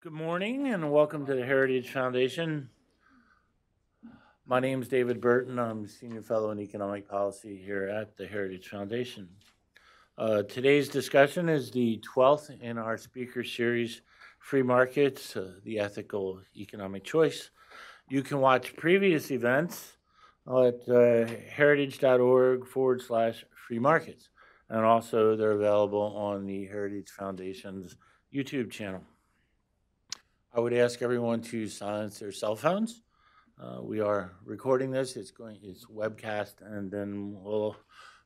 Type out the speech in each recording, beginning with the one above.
Good morning and welcome to the Heritage Foundation. My name is David Burton. I'm Senior Fellow in Economic Policy here at the Heritage Foundation. Uh, Today's discussion is the 12th in our speaker series, Free Markets, uh, the Ethical Economic Choice. You can watch previous events at uh, heritage.org forward slash free markets. And also, they're available on the Heritage Foundation's YouTube channel. I would ask everyone to silence their cell phones. Uh, we are recording this. It's going. It's webcast, and then we'll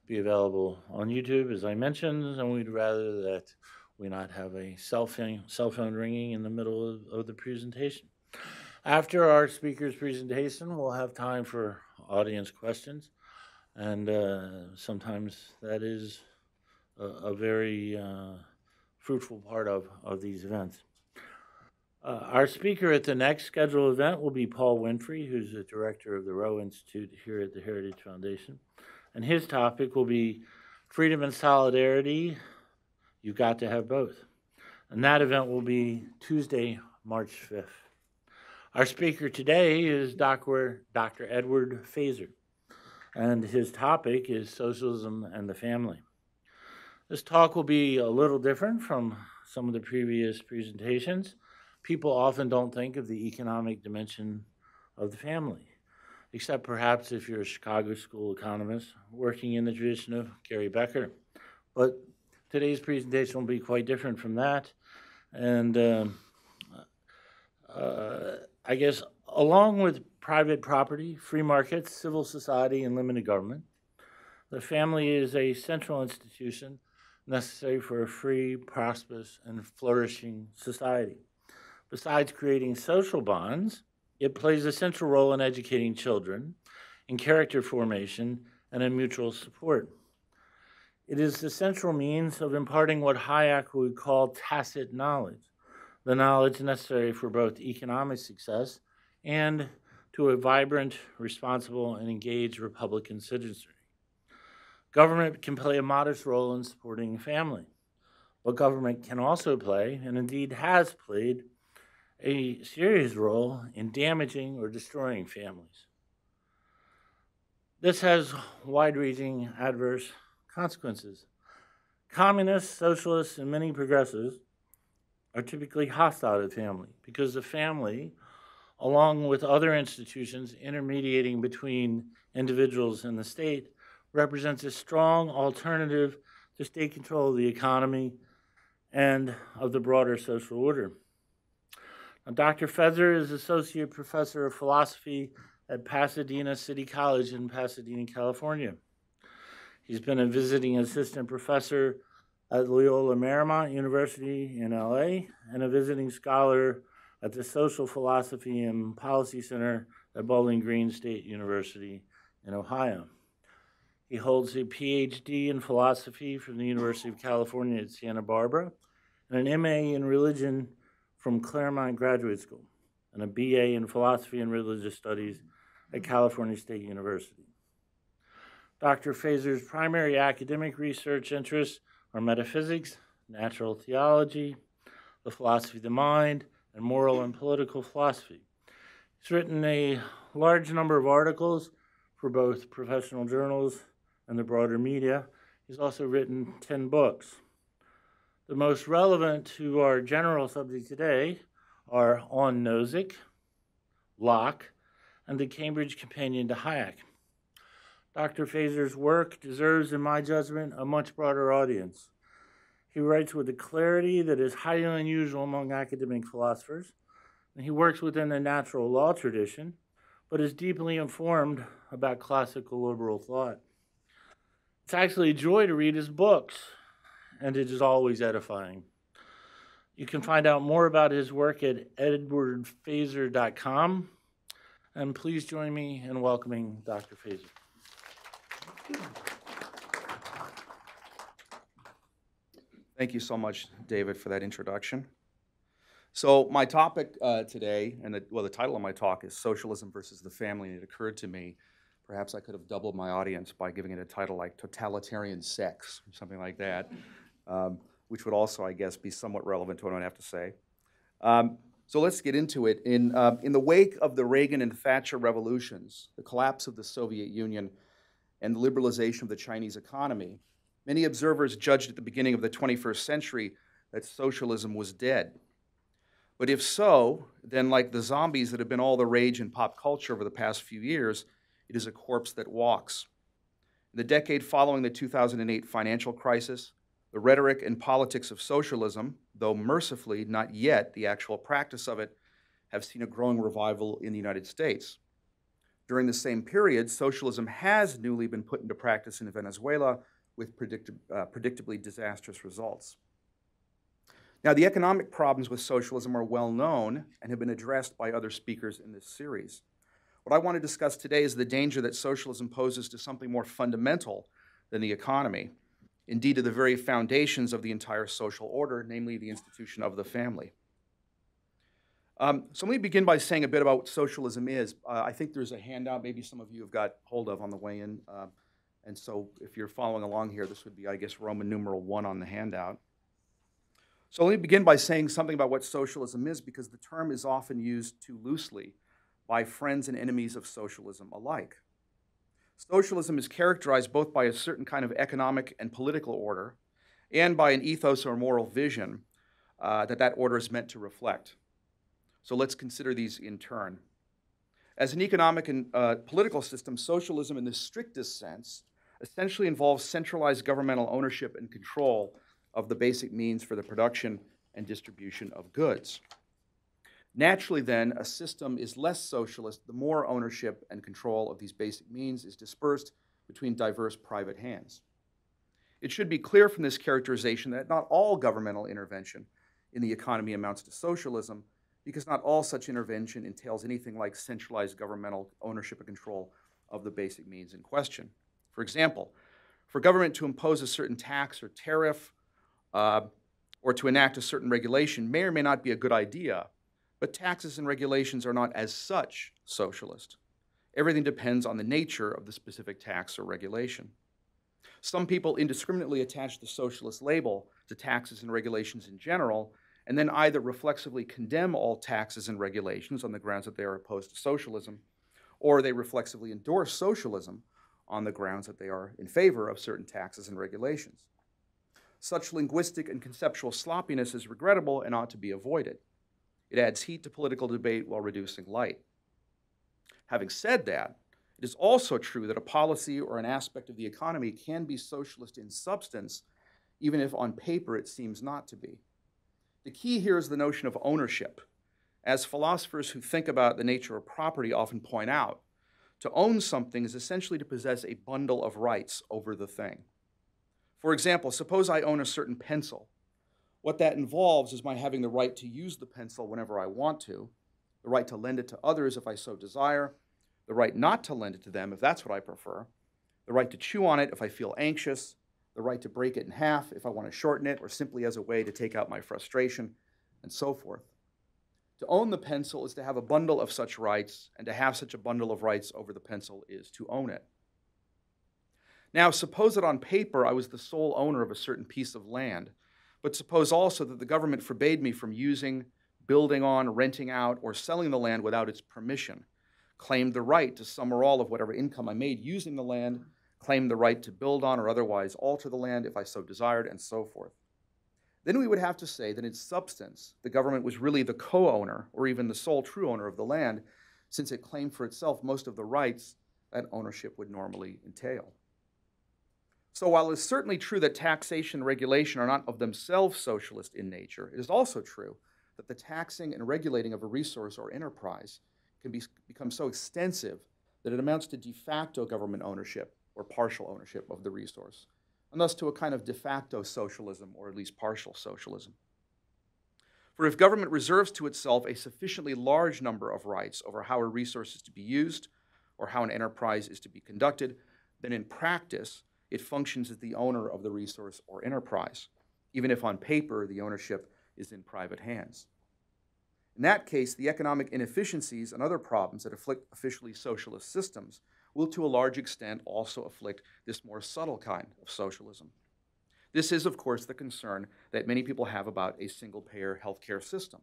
be available on YouTube, as I mentioned. And we'd rather that we not have a cell phone cell phone ringing in the middle of, of the presentation. After our speaker's presentation, we'll have time for audience questions, and uh, sometimes that is a, a very uh, fruitful part of, of these events. Uh, our speaker at the next scheduled event will be Paul Winfrey, who's the director of the Roe Institute here at the Heritage Foundation. And his topic will be freedom and solidarity. You've got to have both. And that event will be Tuesday, March 5th. Our speaker today is Dr. Dr. Edward Feser, and his topic is socialism and the family. This talk will be a little different from some of the previous presentations people often don't think of the economic dimension of the family, except perhaps if you're a Chicago school economist working in the tradition of Gary Becker. But today's presentation will be quite different from that. And um, uh, I guess along with private property, free markets, civil society, and limited government, the family is a central institution necessary for a free, prosperous, and flourishing society. Besides creating social bonds, it plays a central role in educating children, in character formation, and in mutual support. It is the central means of imparting what Hayek would call tacit knowledge, the knowledge necessary for both economic success and to a vibrant, responsible, and engaged Republican citizenry. Government can play a modest role in supporting family, but government can also play, and indeed has played, a serious role in damaging or destroying families. This has wide reaching adverse consequences. Communists, socialists, and many progressives are typically hostile to family because the family, along with other institutions intermediating between individuals and the state, represents a strong alternative to state control of the economy and of the broader social order. Now, Dr. Feser is Associate Professor of Philosophy at Pasadena City College in Pasadena, California. He's been a visiting assistant professor at Loyola Marymount University in LA and a visiting scholar at the Social Philosophy and Policy Center at Bowling Green State University in Ohio. He holds a PhD in philosophy from the University of California at Santa Barbara and an MA in religion from Claremont Graduate School and a BA in Philosophy and Religious Studies at California State University. Dr. Feser's primary academic research interests are metaphysics, natural theology, the philosophy of the mind, and moral and political philosophy. He's written a large number of articles for both professional journals and the broader media. He's also written 10 books. The most relevant to our general subject today are on Nozick, Locke, and the Cambridge Companion to Hayek. Dr. Feser's work deserves, in my judgment, a much broader audience. He writes with a clarity that is highly unusual among academic philosophers, and he works within the natural law tradition, but is deeply informed about classical liberal thought. It's actually a joy to read his books and it is always edifying. You can find out more about his work at edwardfeser.com. And please join me in welcoming Dr. Feser. Thank you so much, David, for that introduction. So my topic uh, today, and the, well, the title of my talk is Socialism versus the Family, and it occurred to me perhaps I could have doubled my audience by giving it a title like Totalitarian Sex, or something like that um, which would also, I guess, be somewhat relevant to what I have to say. Um, so let's get into it. In, uh, in the wake of the Reagan and Thatcher revolutions, the collapse of the Soviet Union, and the liberalization of the Chinese economy, many observers judged at the beginning of the 21st century that socialism was dead. But if so, then, like the zombies that have been all the rage in pop culture over the past few years, it is a corpse that walks. In the decade following the 2008 financial crisis, the rhetoric and politics of socialism, though mercifully not yet the actual practice of it, have seen a growing revival in the United States. During the same period, socialism has newly been put into practice in Venezuela with predict- uh, predictably disastrous results. Now, the economic problems with socialism are well known and have been addressed by other speakers in this series. What I want to discuss today is the danger that socialism poses to something more fundamental than the economy, indeed, to the very foundations of the entire social order, namely the institution of the family. Um, so let me begin by saying a bit about what socialism is. Uh, I think there's a handout, maybe some of you have got hold of on the way in. Uh, and so if you're following along here, this would be, I guess, Roman numeral one on the handout. So let me begin by saying something about what socialism is, because the term is often used too loosely by friends and enemies of socialism alike. Socialism is characterized both by a certain kind of economic and political order and by an ethos or moral vision uh, that that order is meant to reflect. So let's consider these in turn. As an economic and uh, political system, socialism in the strictest sense essentially involves centralized governmental ownership and control of the basic means for the production and distribution of goods. Naturally, then, a system is less socialist the more ownership and control of these basic means is dispersed between diverse private hands. It should be clear from this characterization that not all governmental intervention in the economy amounts to socialism, because not all such intervention entails anything like centralized governmental ownership and control of the basic means in question. For example, for government to impose a certain tax or tariff uh, or to enact a certain regulation may or may not be a good idea, but taxes and regulations are not as such socialist. Everything depends on the nature of the specific tax or regulation. Some people indiscriminately attach the socialist label to taxes and regulations in general, and then either reflexively condemn all taxes and regulations on the grounds that they are opposed to socialism, or they reflexively endorse socialism on the grounds that they are in favor of certain taxes and regulations. Such linguistic and conceptual sloppiness is regrettable and ought to be avoided. It adds heat to political debate while reducing light. Having said that, it is also true that a policy or an aspect of the economy can be socialist in substance, even if on paper it seems not to be. The key here is the notion of ownership. As philosophers who think about the nature of property often point out, to own something is essentially to possess a bundle of rights over the thing. For example, suppose I own a certain pencil. What that involves is my having the right to use the pencil whenever I want to, the right to lend it to others if I so desire, the right not to lend it to them if that's what I prefer, the right to chew on it if I feel anxious, the right to break it in half if I want to shorten it or simply as a way to take out my frustration, and so forth. To own the pencil is to have a bundle of such rights, and to have such a bundle of rights over the pencil is to own it. Now, suppose that on paper I was the sole owner of a certain piece of land, but suppose also that the government forbade me from using, building on, renting out, or selling the land without its permission, claimed the right to some or all of whatever income I made using the land, claimed the right to build on or otherwise alter the land if I so desired, and so forth. Then we would have to say that in substance, the government was really the co owner or even the sole true owner of the land, since it claimed for itself most of the rights that ownership would normally entail. So while it's certainly true that taxation and regulation are not of themselves socialist in nature, it is also true that the taxing and regulating of a resource or enterprise can be, become so extensive that it amounts to de facto government ownership or partial ownership of the resource, and thus to a kind of de facto socialism or at least partial socialism. For if government reserves to itself a sufficiently large number of rights over how a resource is to be used or how an enterprise is to be conducted, then in practice, it functions as the owner of the resource or enterprise, even if on paper the ownership is in private hands. In that case, the economic inefficiencies and other problems that afflict officially socialist systems will to a large extent also afflict this more subtle kind of socialism. This is, of course, the concern that many people have about a single payer healthcare system.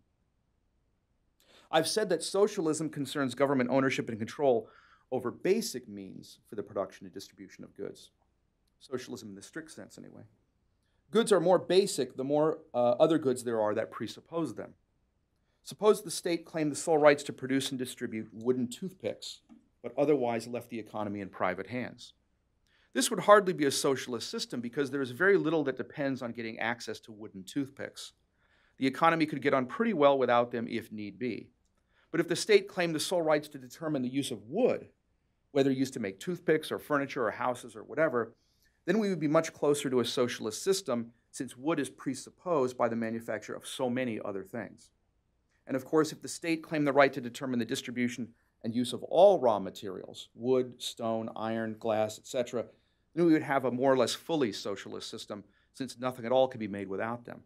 I've said that socialism concerns government ownership and control over basic means for the production and distribution of goods. Socialism in the strict sense, anyway. Goods are more basic the more uh, other goods there are that presuppose them. Suppose the state claimed the sole rights to produce and distribute wooden toothpicks, but otherwise left the economy in private hands. This would hardly be a socialist system because there is very little that depends on getting access to wooden toothpicks. The economy could get on pretty well without them if need be. But if the state claimed the sole rights to determine the use of wood, whether used to make toothpicks or furniture or houses or whatever, then we would be much closer to a socialist system since wood is presupposed by the manufacture of so many other things. And of course, if the state claimed the right to determine the distribution and use of all raw materials, wood, stone, iron, glass, etc., then we would have a more or less fully socialist system since nothing at all could be made without them.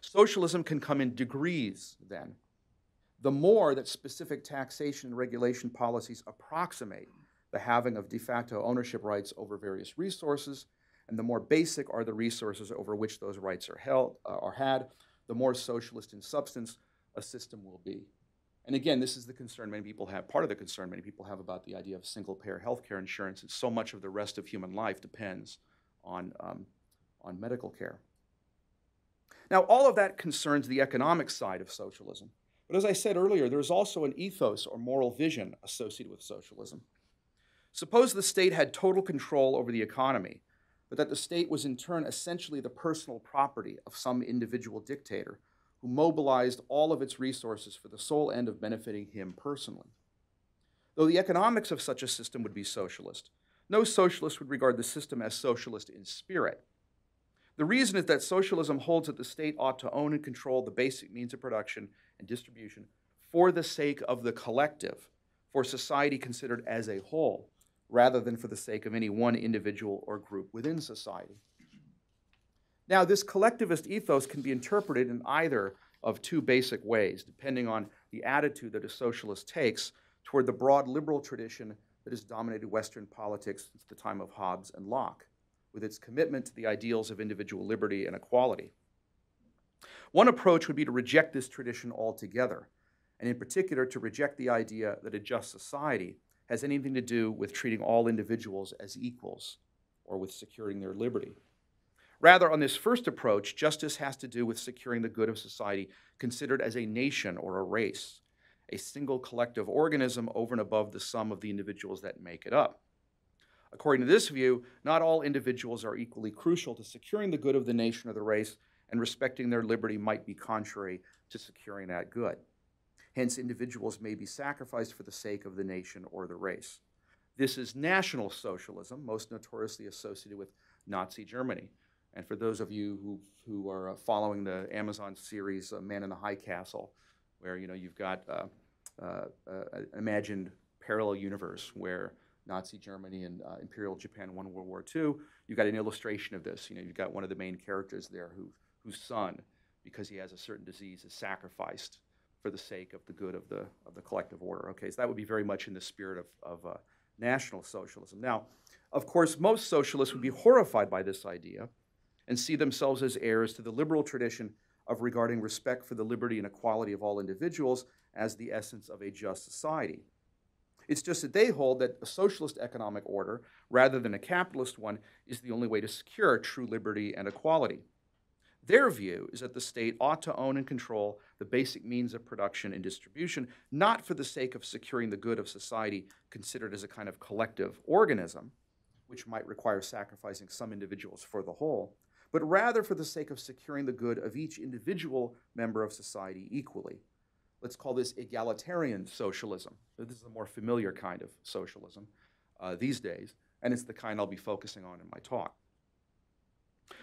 Socialism can come in degrees then. The more that specific taxation and regulation policies approximate the having of de facto ownership rights over various resources, and the more basic are the resources over which those rights are held uh, are had, the more socialist in substance a system will be. And again, this is the concern many people have, part of the concern many people have about the idea of single payer healthcare insurance, and so much of the rest of human life depends on, um, on medical care. Now, all of that concerns the economic side of socialism. But as I said earlier, there's also an ethos or moral vision associated with socialism. Suppose the state had total control over the economy, but that the state was in turn essentially the personal property of some individual dictator who mobilized all of its resources for the sole end of benefiting him personally. Though the economics of such a system would be socialist, no socialist would regard the system as socialist in spirit. The reason is that socialism holds that the state ought to own and control the basic means of production and distribution for the sake of the collective, for society considered as a whole, rather than for the sake of any one individual or group within society. Now, this collectivist ethos can be interpreted in either of two basic ways, depending on the attitude that a socialist takes toward the broad liberal tradition that has dominated Western politics since the time of Hobbes and Locke, with its commitment to the ideals of individual liberty and equality. One approach would be to reject this tradition altogether, and in particular to reject the idea that a just society has anything to do with treating all individuals as equals or with securing their liberty. Rather, on this first approach, justice has to do with securing the good of society considered as a nation or a race, a single collective organism over and above the sum of the individuals that make it up. According to this view, not all individuals are equally crucial to securing the good of the nation or the race, and respecting their liberty might be contrary to securing that good. Hence, individuals may be sacrificed for the sake of the nation or the race. This is National Socialism, most notoriously associated with Nazi Germany. And for those of you who, who are uh, following the Amazon series uh, Man in the High Castle, where you know you've got uh, uh, uh an imagined parallel universe where Nazi Germany and uh, Imperial Japan won World War II, you've got an illustration of this. You know, you've got one of the main characters there who, whose son, because he has a certain disease, is sacrificed for the sake of the good of the, of the collective order. Okay, so that would be very much in the spirit of, of uh, National Socialism. Now, of course, most socialists would be horrified by this idea and see themselves as heirs to the liberal tradition of regarding respect for the liberty and equality of all individuals as the essence of a just society. It's just that they hold that a socialist economic order, rather than a capitalist one, is the only way to secure true liberty and equality. Their view is that the state ought to own and control the basic means of production and distribution, not for the sake of securing the good of society considered as a kind of collective organism, which might require sacrificing some individuals for the whole, but rather for the sake of securing the good of each individual member of society equally. Let's call this egalitarian socialism. This is a more familiar kind of socialism uh, these days, and it's the kind I'll be focusing on in my talk.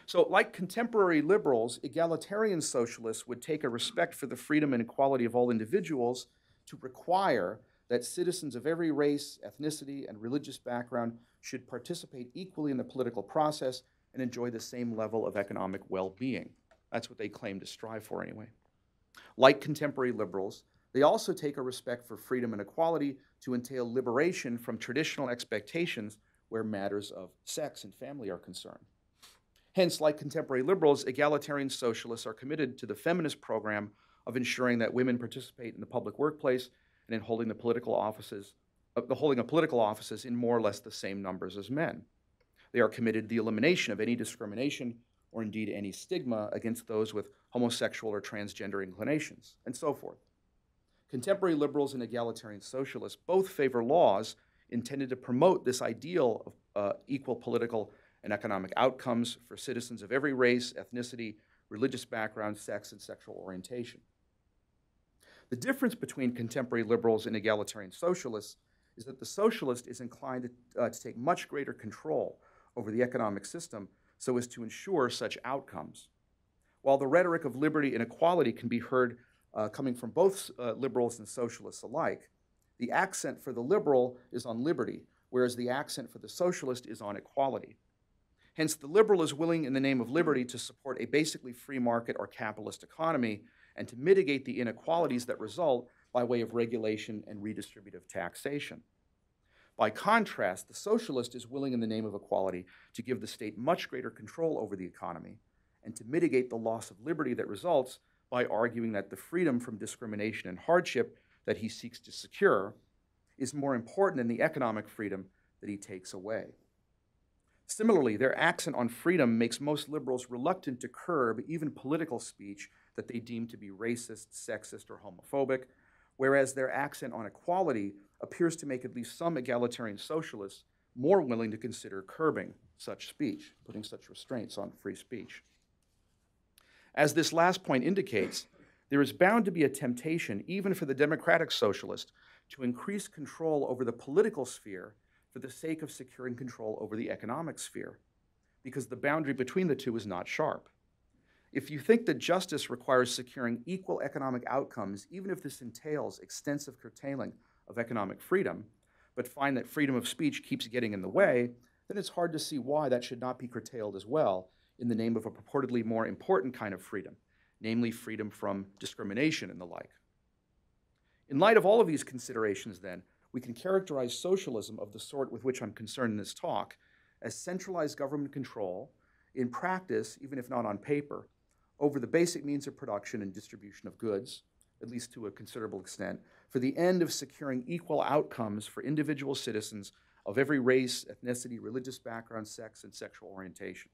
So, like contemporary liberals, egalitarian socialists would take a respect for the freedom and equality of all individuals to require that citizens of every race, ethnicity, and religious background should participate equally in the political process and enjoy the same level of economic well being. That's what they claim to strive for, anyway. Like contemporary liberals, they also take a respect for freedom and equality to entail liberation from traditional expectations where matters of sex and family are concerned. Hence, like contemporary liberals, egalitarian socialists are committed to the feminist program of ensuring that women participate in the public workplace and in holding the political offices, uh, the holding of political offices in more or less the same numbers as men. They are committed to the elimination of any discrimination or indeed any stigma against those with homosexual or transgender inclinations, and so forth. Contemporary liberals and egalitarian socialists both favor laws intended to promote this ideal of uh, equal political and economic outcomes for citizens of every race, ethnicity, religious background, sex, and sexual orientation. The difference between contemporary liberals and egalitarian socialists is that the socialist is inclined to, uh, to take much greater control over the economic system so as to ensure such outcomes. While the rhetoric of liberty and equality can be heard uh, coming from both uh, liberals and socialists alike, the accent for the liberal is on liberty, whereas the accent for the socialist is on equality. Hence, the liberal is willing, in the name of liberty, to support a basically free market or capitalist economy and to mitigate the inequalities that result by way of regulation and redistributive taxation. By contrast, the socialist is willing, in the name of equality, to give the state much greater control over the economy and to mitigate the loss of liberty that results by arguing that the freedom from discrimination and hardship that he seeks to secure is more important than the economic freedom that he takes away. Similarly, their accent on freedom makes most liberals reluctant to curb even political speech that they deem to be racist, sexist, or homophobic, whereas their accent on equality appears to make at least some egalitarian socialists more willing to consider curbing such speech, putting such restraints on free speech. As this last point indicates, there is bound to be a temptation, even for the democratic socialist, to increase control over the political sphere for the sake of securing control over the economic sphere, because the boundary between the two is not sharp. If you think that justice requires securing equal economic outcomes, even if this entails extensive curtailing of economic freedom, but find that freedom of speech keeps getting in the way, then it's hard to see why that should not be curtailed as well in the name of a purportedly more important kind of freedom, namely freedom from discrimination and the like. In light of all of these considerations, then, we can characterize socialism of the sort with which I'm concerned in this talk as centralized government control, in practice, even if not on paper, over the basic means of production and distribution of goods, at least to a considerable extent, for the end of securing equal outcomes for individual citizens of every race, ethnicity, religious background, sex, and sexual orientation.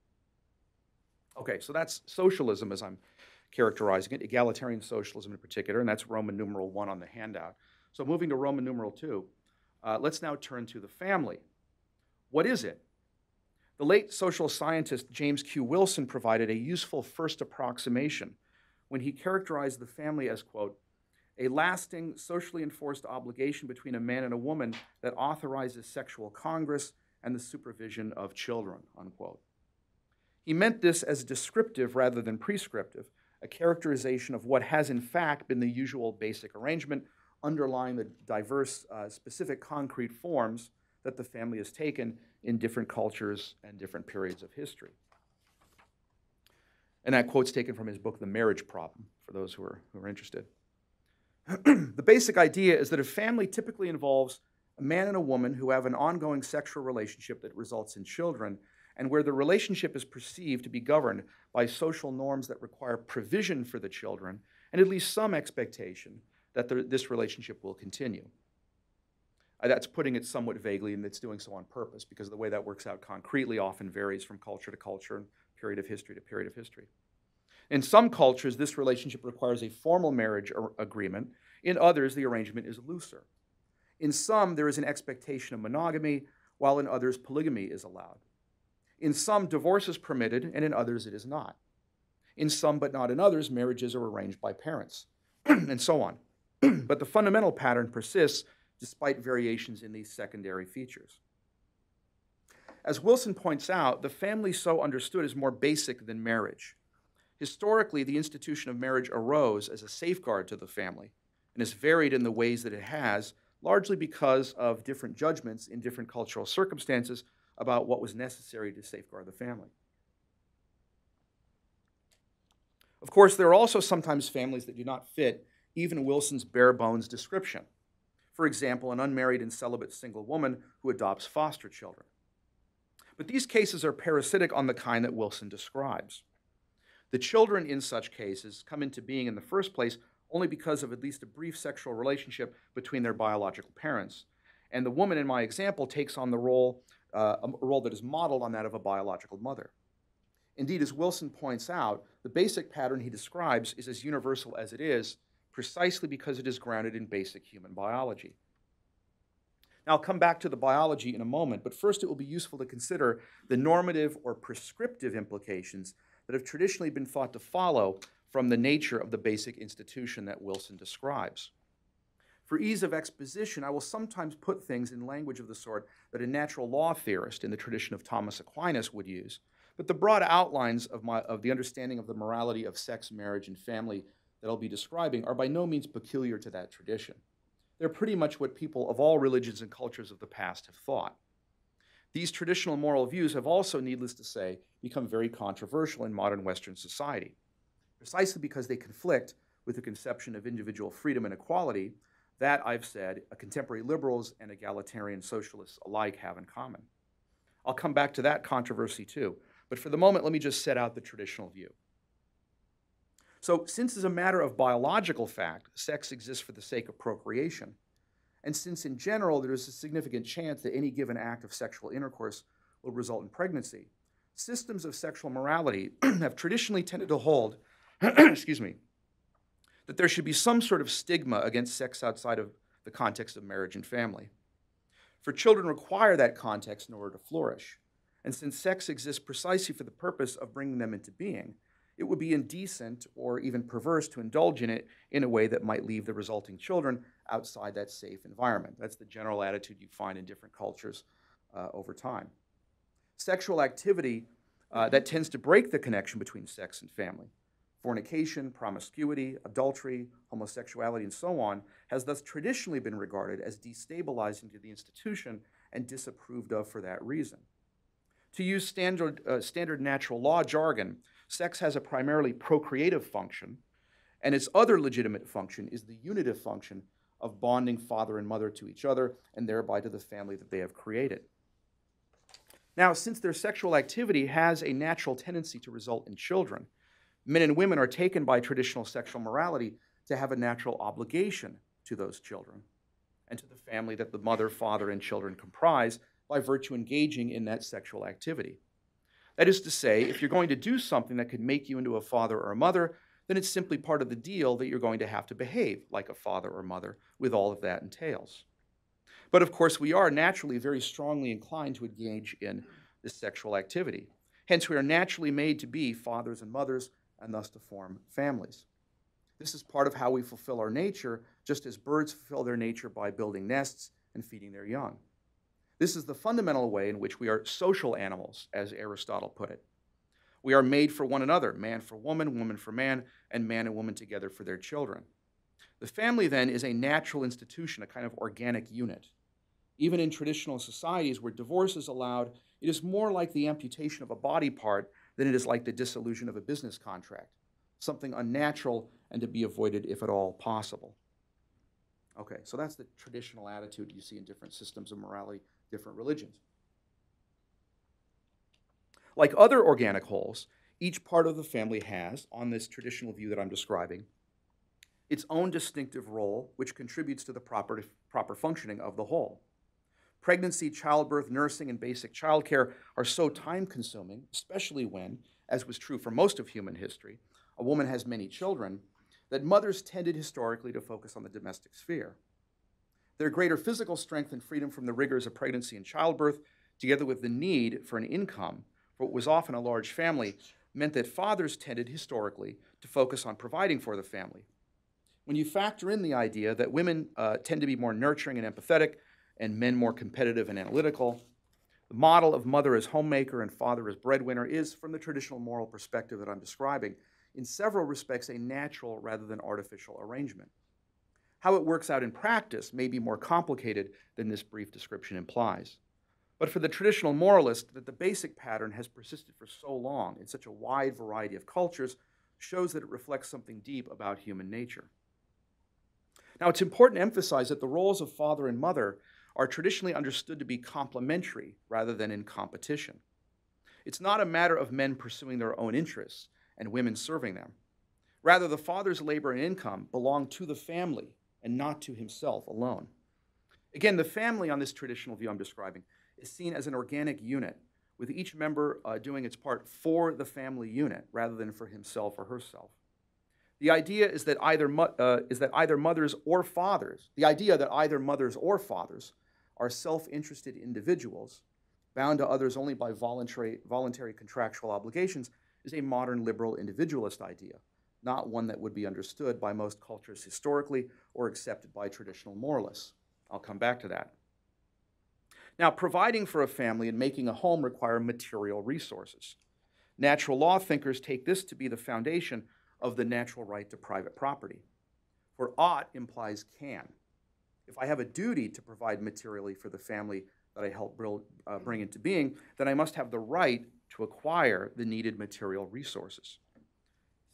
Okay, so that's socialism as I'm characterizing it, egalitarian socialism in particular, and that's Roman numeral one on the handout. So moving to Roman numeral two, uh, let's now turn to the family. What is it? The late social scientist James Q. Wilson provided a useful first approximation when he characterized the family as, quote, a lasting, socially enforced obligation between a man and a woman that authorizes sexual congress and the supervision of children, unquote. He meant this as descriptive rather than prescriptive, a characterization of what has in fact been the usual basic arrangement underlying the diverse, uh, specific concrete forms that the family has taken in different cultures and different periods of history. And that quote's taken from his book, The Marriage Problem, for those who are, who are interested. the basic idea is that a family typically involves a man and a woman who have an ongoing sexual relationship that results in children, and where the relationship is perceived to be governed by social norms that require provision for the children and at least some expectation that this relationship will continue. Uh, that's putting it somewhat vaguely, and it's doing so on purpose because the way that works out concretely often varies from culture to culture and period of history to period of history. In some cultures, this relationship requires a formal marriage agreement. In others, the arrangement is looser. In some, there is an expectation of monogamy, while in others, polygamy is allowed. In some, divorce is permitted, and in others, it is not. In some, but not in others, marriages are arranged by parents, and so on. but the fundamental pattern persists despite variations in these secondary features. As Wilson points out, the family so understood is more basic than marriage. Historically, the institution of marriage arose as a safeguard to the family and has varied in the ways that it has, largely because of different judgments in different cultural circumstances about what was necessary to safeguard the family. Of course, there are also sometimes families that do not fit even Wilson's bare bones description. For example, an unmarried and celibate single woman who adopts foster children. But these cases are parasitic on the kind that Wilson describes. The children in such cases come into being in the first place only because of at least a brief sexual relationship between their biological parents. And the woman in my example takes on the role, uh, a role that is modeled on that of a biological mother. Indeed, as Wilson points out, the basic pattern he describes is as universal as it is precisely because it is grounded in basic human biology. Now, I'll come back to the biology in a moment, but first it will be useful to consider the normative or prescriptive implications that have traditionally been thought to follow from the nature of the basic institution that Wilson describes. For ease of exposition, I will sometimes put things in language of the sort that a natural law theorist in the tradition of Thomas Aquinas would use, but the broad outlines of, my, of the understanding of the morality of sex, marriage, and family that I'll be describing are by no means peculiar to that tradition. They're pretty much what people of all religions and cultures of the past have thought. These traditional moral views have also, needless to say, become very controversial in modern Western society, precisely because they conflict with the conception of individual freedom and equality that, I've said, contemporary liberals and egalitarian socialists alike have in common. I'll come back to that controversy too, but for the moment, let me just set out the traditional view. So, since as a matter of biological fact, sex exists for the sake of procreation, and since in general there is a significant chance that any given act of sexual intercourse will result in pregnancy, systems of sexual morality have traditionally tended to hold, excuse me, that there should be some sort of stigma against sex outside of the context of marriage and family. For children require that context in order to flourish. And since sex exists precisely for the purpose of bringing them into being, it would be indecent or even perverse to indulge in it in a way that might leave the resulting children outside that safe environment. That's the general attitude you find in different cultures uh, over time. Sexual activity uh, that tends to break the connection between sex and family, fornication, promiscuity, adultery, homosexuality, and so on, has thus traditionally been regarded as destabilizing to the institution and disapproved of for that reason. To use standard, uh, standard natural law jargon, sex has a primarily procreative function, and its other legitimate function is the unitive function of bonding father and mother to each other and thereby to the family that they have created. Now, since their sexual activity has a natural tendency to result in children, men and women are taken by traditional sexual morality to have a natural obligation to those children and to the family that the mother, father, and children comprise by virtue engaging in that sexual activity. That is to say, if you're going to do something that could make you into a father or a mother, then it's simply part of the deal that you're going to have to behave like a father or mother with all of that entails. But of course, we are naturally very strongly inclined to engage in this sexual activity. Hence, we are naturally made to be fathers and mothers and thus to form families. This is part of how we fulfill our nature, just as birds fulfill their nature by building nests and feeding their young. This is the fundamental way in which we are social animals, as Aristotle put it. We are made for one another, man for woman, woman for man, and man and woman together for their children. The family, then, is a natural institution, a kind of organic unit. Even in traditional societies where divorce is allowed, it is more like the amputation of a body part than it is like the dissolution of a business contract, something unnatural and to be avoided if at all possible. Okay, so that's the traditional attitude you see in different systems of morality different religions. Like other organic wholes, each part of the family has, on this traditional view that I'm describing, its own distinctive role, which contributes to the proper, proper functioning of the whole. Pregnancy, childbirth, nursing, and basic childcare are so time consuming, especially when, as was true for most of human history, a woman has many children, that mothers tended historically to focus on the domestic sphere. Their greater physical strength and freedom from the rigors of pregnancy and childbirth, together with the need for an income for what was often a large family, meant that fathers tended historically to focus on providing for the family. When you factor in the idea that women uh, tend to be more nurturing and empathetic, and men more competitive and analytical, the model of mother as homemaker and father as breadwinner is, from the traditional moral perspective that I'm describing, in several respects a natural rather than artificial arrangement. How it works out in practice may be more complicated than this brief description implies. But for the traditional moralist, that the basic pattern has persisted for so long in such a wide variety of cultures shows that it reflects something deep about human nature. Now, it's important to emphasize that the roles of father and mother are traditionally understood to be complementary rather than in competition. It's not a matter of men pursuing their own interests and women serving them. Rather, the father's labor and income belong to the family and not to himself alone. Again, the family on this traditional view I'm describing is seen as an organic unit, with each member uh, doing its part for the family unit rather than for himself or herself. The idea is that either uh, is that either mothers or fathers, the idea that either mothers or fathers are self-interested individuals bound to others only by voluntary, voluntary contractual obligations is a modern liberal individualist idea, not one that would be understood by most cultures historically or accepted by traditional moralists. I'll come back to that. Now, providing for a family and making a home require material resources. Natural law thinkers take this to be the foundation of the natural right to private property. For ought implies can. If I have a duty to provide materially for the family that I help build, uh, bring into being, then I must have the right to acquire the needed material resources.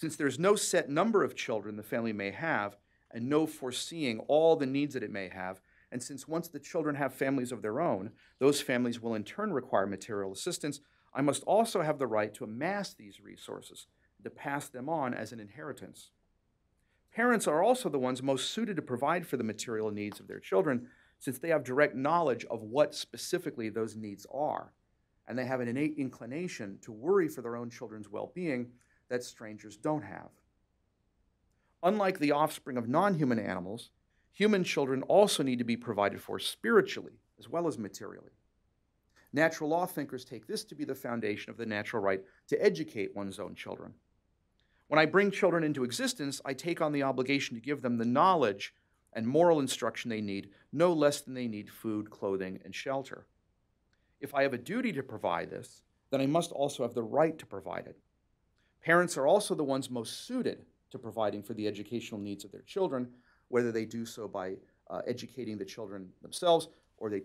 Since there's no set number of children the family may have, and no foreseeing all the needs that it may have, and since once the children have families of their own, those families will in turn require material assistance, I must also have the right to amass these resources, to pass them on as an inheritance. Parents are also the ones most suited to provide for the material needs of their children, since they have direct knowledge of what specifically those needs are, and they have an innate inclination to worry for their own children's well being that strangers don't have. Unlike the offspring of non human animals, human children also need to be provided for spiritually as well as materially. Natural law thinkers take this to be the foundation of the natural right to educate one's own children. When I bring children into existence, I take on the obligation to give them the knowledge and moral instruction they need, no less than they need food, clothing, and shelter. If I have a duty to provide this, then I must also have the right to provide it. Parents are also the ones most suited to providing for the educational needs of their children, whether they do so by uh, educating the children themselves or they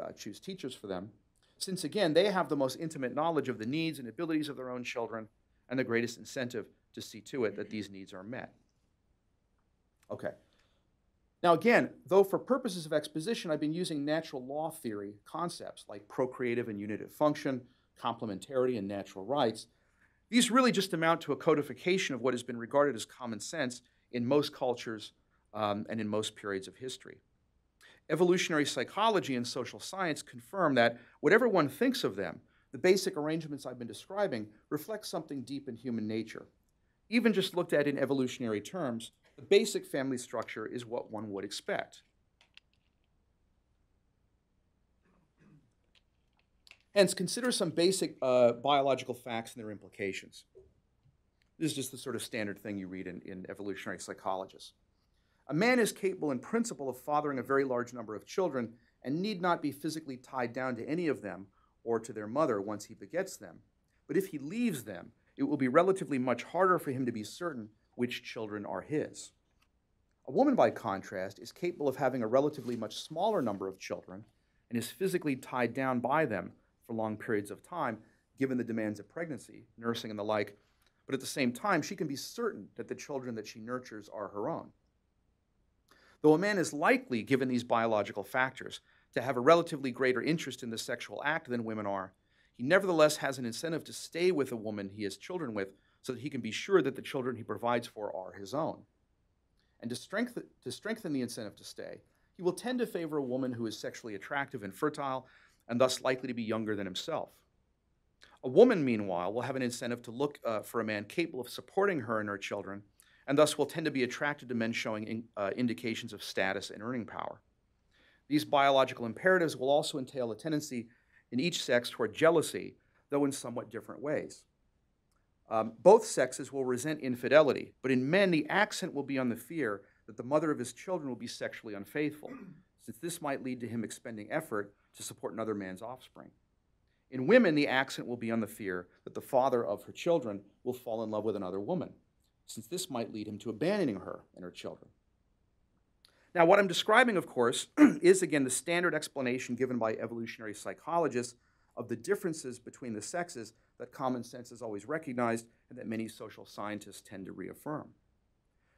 uh, choose teachers for them, since again, they have the most intimate knowledge of the needs and abilities of their own children and the greatest incentive to see to it that these needs are met. Okay. Now, again, though for purposes of exposition, I've been using natural law theory concepts like procreative and unitive function, complementarity, and natural rights, these really just amount to a codification of what has been regarded as common sense in most cultures um, and in most periods of history. Evolutionary psychology and social science confirm that whatever one thinks of them, the basic arrangements I've been describing reflect something deep in human nature. Even just looked at in evolutionary terms, the basic family structure is what one would expect. Hence, consider some basic uh, biological facts and their implications. This is just the sort of standard thing you read in, in evolutionary psychologists. A man is capable in principle of fathering a very large number of children and need not be physically tied down to any of them or to their mother once he begets them. But if he leaves them, it will be relatively much harder for him to be certain which children are his. A woman, by contrast, is capable of having a relatively much smaller number of children and is physically tied down by them for long periods of time, given the demands of pregnancy, nursing, and the like. But at the same time, she can be certain that the children that she nurtures are her own. Though a man is likely, given these biological factors, to have a relatively greater interest in the sexual act than women are, he nevertheless has an incentive to stay with a woman he has children with so that he can be sure that the children he provides for are his own. And to strengthen, to strengthen the incentive to stay, he will tend to favor a woman who is sexually attractive and fertile and thus likely to be younger than himself. A woman, meanwhile, will have an incentive to look uh, for a man capable of supporting her and her children, and thus will tend to be attracted to men showing in, uh, indications of status and earning power. These biological imperatives will also entail a tendency in each sex toward jealousy, though in somewhat different ways. Um, both sexes will resent infidelity, but in men, the accent will be on the fear that the mother of his children will be sexually unfaithful, since this might lead to him expending effort to support another man's offspring. In women, the accent will be on the fear that the father of her children will fall in love with another woman, since this might lead him to abandoning her and her children. Now, what I'm describing, of course, is again the standard explanation given by evolutionary psychologists of the differences between the sexes that common sense has always recognized and that many social scientists tend to reaffirm.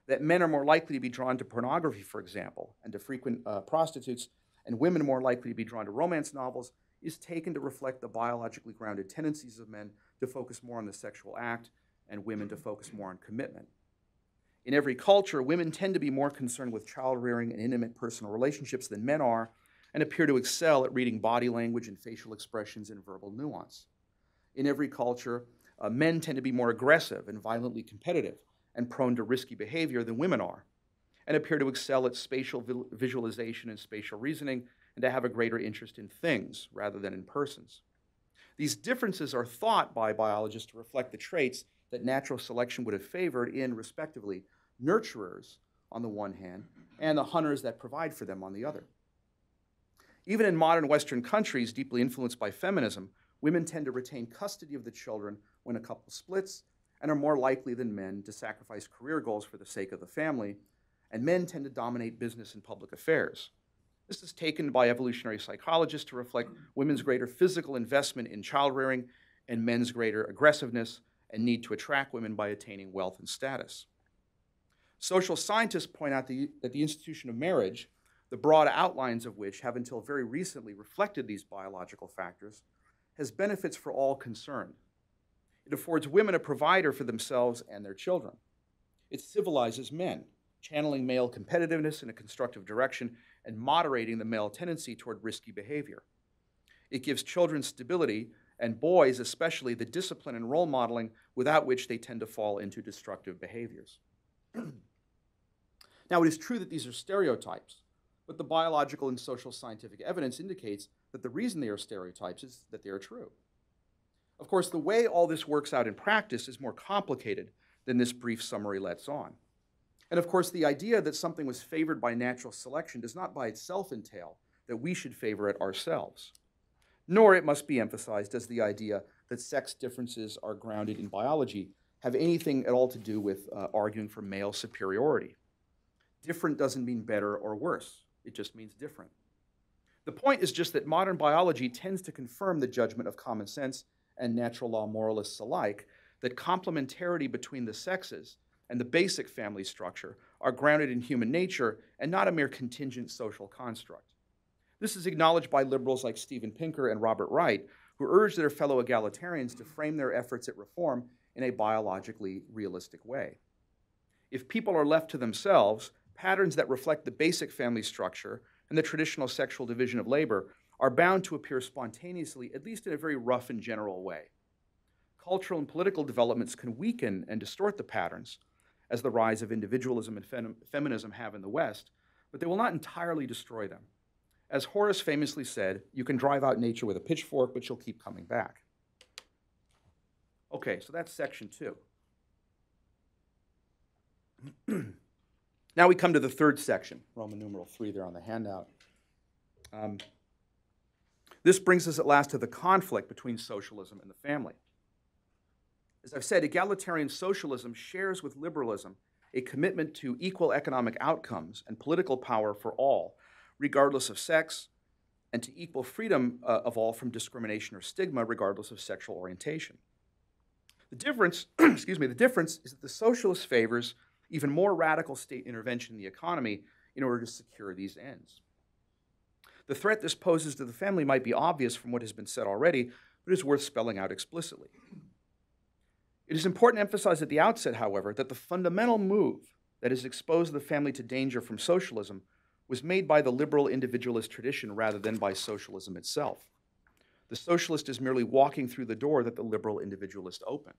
That men are more likely to be drawn to pornography, for example, and to frequent uh, prostitutes, and women more likely to be drawn to romance novels, is taken to reflect the biologically grounded tendencies of men to focus more on the sexual act and women to focus more on commitment. In every culture, women tend to be more concerned with child rearing and intimate personal relationships than men are, and appear to excel at reading body language and facial expressions and verbal nuance. In every culture, uh, men tend to be more aggressive and violently competitive and prone to risky behavior than women are, and appear to excel at spatial vi- visualization and spatial reasoning and to have a greater interest in things rather than in persons. These differences are thought by biologists to reflect the traits that natural selection would have favored in, respectively, nurturers on the one hand and the hunters that provide for them on the other. Even in modern Western countries deeply influenced by feminism, women tend to retain custody of the children when a couple splits and are more likely than men to sacrifice career goals for the sake of the family, and men tend to dominate business and public affairs. This is taken by evolutionary psychologists to reflect women's greater physical investment in child rearing and men's greater aggressiveness and need to attract women by attaining wealth and status. Social scientists point out the, that the institution of marriage, the broad outlines of which have until very recently reflected these biological factors, has benefits for all concerned. It affords women a provider for themselves and their children. It civilizes men, channeling male competitiveness in a constructive direction and moderating the male tendency toward risky behavior. It gives children stability, and boys especially the discipline and role modeling without which they tend to fall into destructive behaviors. now, it is true that these are stereotypes, but the biological and social scientific evidence indicates that the reason they are stereotypes is that they are true. Of course, the way all this works out in practice is more complicated than this brief summary lets on. And of course, the idea that something was favored by natural selection does not by itself entail that we should favor it ourselves. Nor, it must be emphasized, does the idea that sex differences are grounded in biology have anything at all to do with uh, arguing for male superiority. Different doesn't mean better or worse, it just means different. The point is just that modern biology tends to confirm the judgment of common sense and natural law moralists alike that complementarity between the sexes and the basic family structure are grounded in human nature and not a mere contingent social construct. This is acknowledged by liberals like Steven Pinker and Robert Wright, who urge their fellow egalitarians to frame their efforts at reform in a biologically realistic way. If people are left to themselves, patterns that reflect the basic family structure and the traditional sexual division of labor are bound to appear spontaneously, at least in a very rough and general way. Cultural and political developments can weaken and distort the patterns, as the rise of individualism and fem- feminism have in the West, but they will not entirely destroy them. As Horace famously said, you can drive out nature with a pitchfork, but she'll keep coming back. Okay, so that's section two. now we come to the third section, Roman numeral three there on the handout. Um, this brings us at last to the conflict between socialism and the family. As I've said, egalitarian socialism shares with liberalism a commitment to equal economic outcomes and political power for all, regardless of sex, and to equal freedom uh, of all from discrimination or stigma, regardless of sexual orientation. The difference, excuse me, the difference is that the socialist favors even more radical state intervention in the economy in order to secure these ends. The threat this poses to the family might be obvious from what has been said already, but is worth spelling out explicitly. It is important to emphasize at the outset, however, that the fundamental move that has exposed the family to danger from socialism was made by the liberal individualist tradition rather than by socialism itself. The socialist is merely walking through the door that the liberal individualist opened.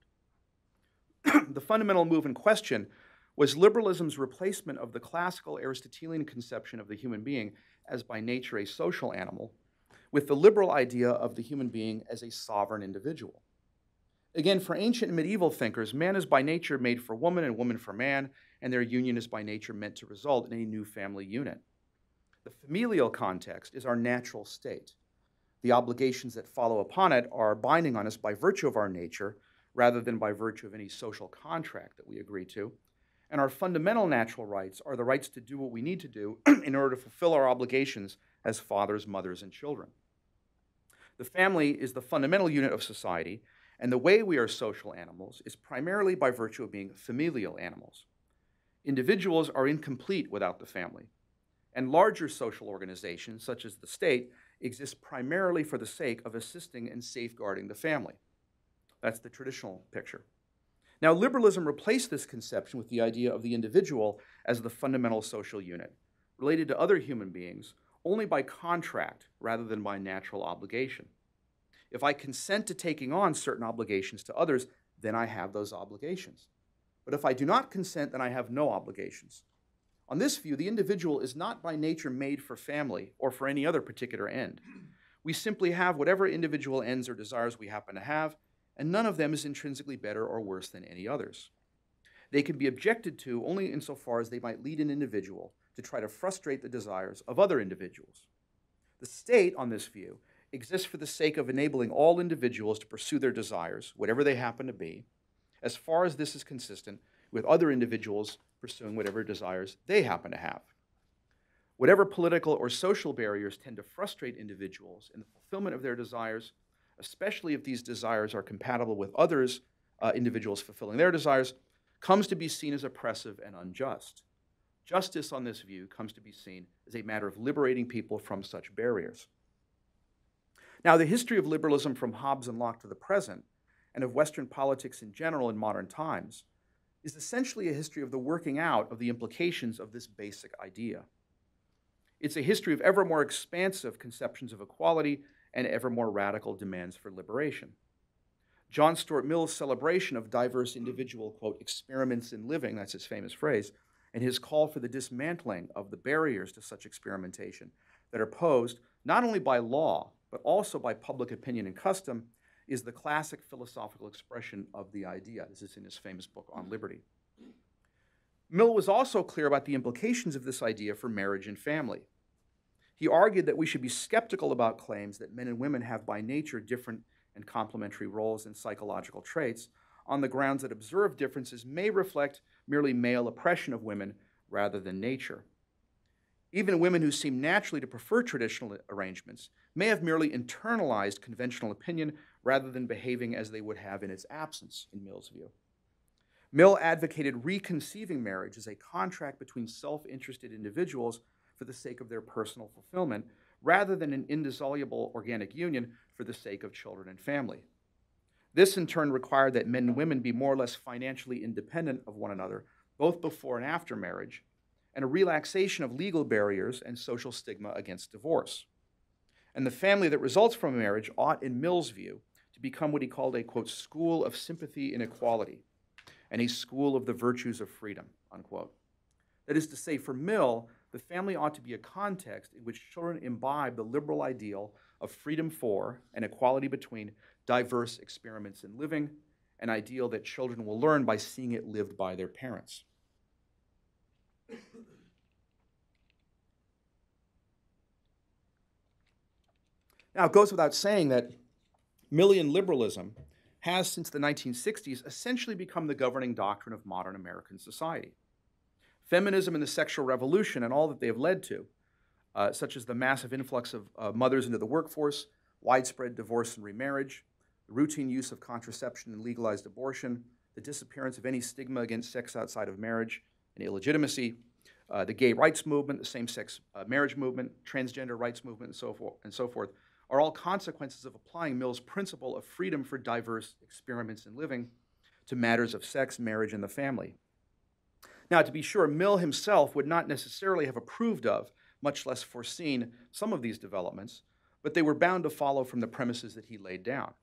the fundamental move in question was liberalism's replacement of the classical Aristotelian conception of the human being as by nature a social animal with the liberal idea of the human being as a sovereign individual. Again, for ancient and medieval thinkers, man is by nature made for woman and woman for man, and their union is by nature meant to result in a new family unit. The familial context is our natural state. The obligations that follow upon it are binding on us by virtue of our nature rather than by virtue of any social contract that we agree to. And our fundamental natural rights are the rights to do what we need to do in order to fulfill our obligations as fathers, mothers, and children. The family is the fundamental unit of society, and the way we are social animals is primarily by virtue of being familial animals. Individuals are incomplete without the family, and larger social organizations, such as the state, exist primarily for the sake of assisting and safeguarding the family. That's the traditional picture. Now, liberalism replaced this conception with the idea of the individual as the fundamental social unit, related to other human beings only by contract rather than by natural obligation. If I consent to taking on certain obligations to others, then I have those obligations. But if I do not consent, then I have no obligations. On this view, the individual is not by nature made for family or for any other particular end. We simply have whatever individual ends or desires we happen to have, and none of them is intrinsically better or worse than any others. They can be objected to only insofar as they might lead an individual to try to frustrate the desires of other individuals. The state, on this view, exists for the sake of enabling all individuals to pursue their desires, whatever they happen to be, as far as this is consistent with other individuals pursuing whatever desires they happen to have. Whatever political or social barriers tend to frustrate individuals in the fulfillment of their desires, especially if these desires are compatible with others, uh, individuals fulfilling their desires, comes to be seen as oppressive and unjust. Justice, on this view, comes to be seen as a matter of liberating people from such barriers. Now, the history of liberalism from Hobbes and Locke to the present, and of Western politics in general in modern times, is essentially a history of the working out of the implications of this basic idea. It's a history of ever more expansive conceptions of equality and ever more radical demands for liberation. John Stuart Mill's celebration of diverse individual, quote, experiments in living, that's his famous phrase, and his call for the dismantling of the barriers to such experimentation that are posed not only by law, but also by public opinion and custom, is the classic philosophical expression of the idea. This is in his famous book on liberty. Mill was also clear about the implications of this idea for marriage and family. He argued that we should be skeptical about claims that men and women have by nature different and complementary roles and psychological traits on the grounds that observed differences may reflect merely male oppression of women rather than nature. Even women who seem naturally to prefer traditional arrangements may have merely internalized conventional opinion rather than behaving as they would have in its absence, in Mill's view. Mill advocated reconceiving marriage as a contract between self interested individuals for the sake of their personal fulfillment, rather than an indissoluble organic union for the sake of children and family. This, in turn, required that men and women be more or less financially independent of one another, both before and after marriage, and a relaxation of legal barriers and social stigma against divorce. And the family that results from a marriage ought, in Mill's view, to become what he called a, quote, school of sympathy and equality, and a school of the virtues of freedom, unquote. That is to say, for Mill, the family ought to be a context in which children imbibe the liberal ideal of freedom for and equality between diverse experiments in living, an ideal that children will learn by seeing it lived by their parents. Now, it goes without saying that Millian liberalism has, since the 1960s, essentially become the governing doctrine of modern American society. Feminism and the sexual revolution and all that they have led to, uh, such as the massive influx of uh, mothers into the workforce, widespread divorce and remarriage, the routine use of contraception and legalized abortion, the disappearance of any stigma against sex outside of marriage and illegitimacy, uh, the gay rights movement, the same-sex uh, marriage movement, transgender rights movement, and so forth, and so forth, are all consequences of applying Mill's principle of freedom for diverse experiments in living to matters of sex, marriage, and the family. Now, to be sure, Mill himself would not necessarily have approved of, much less foreseen, some of these developments, but they were bound to follow from the premises that he laid down.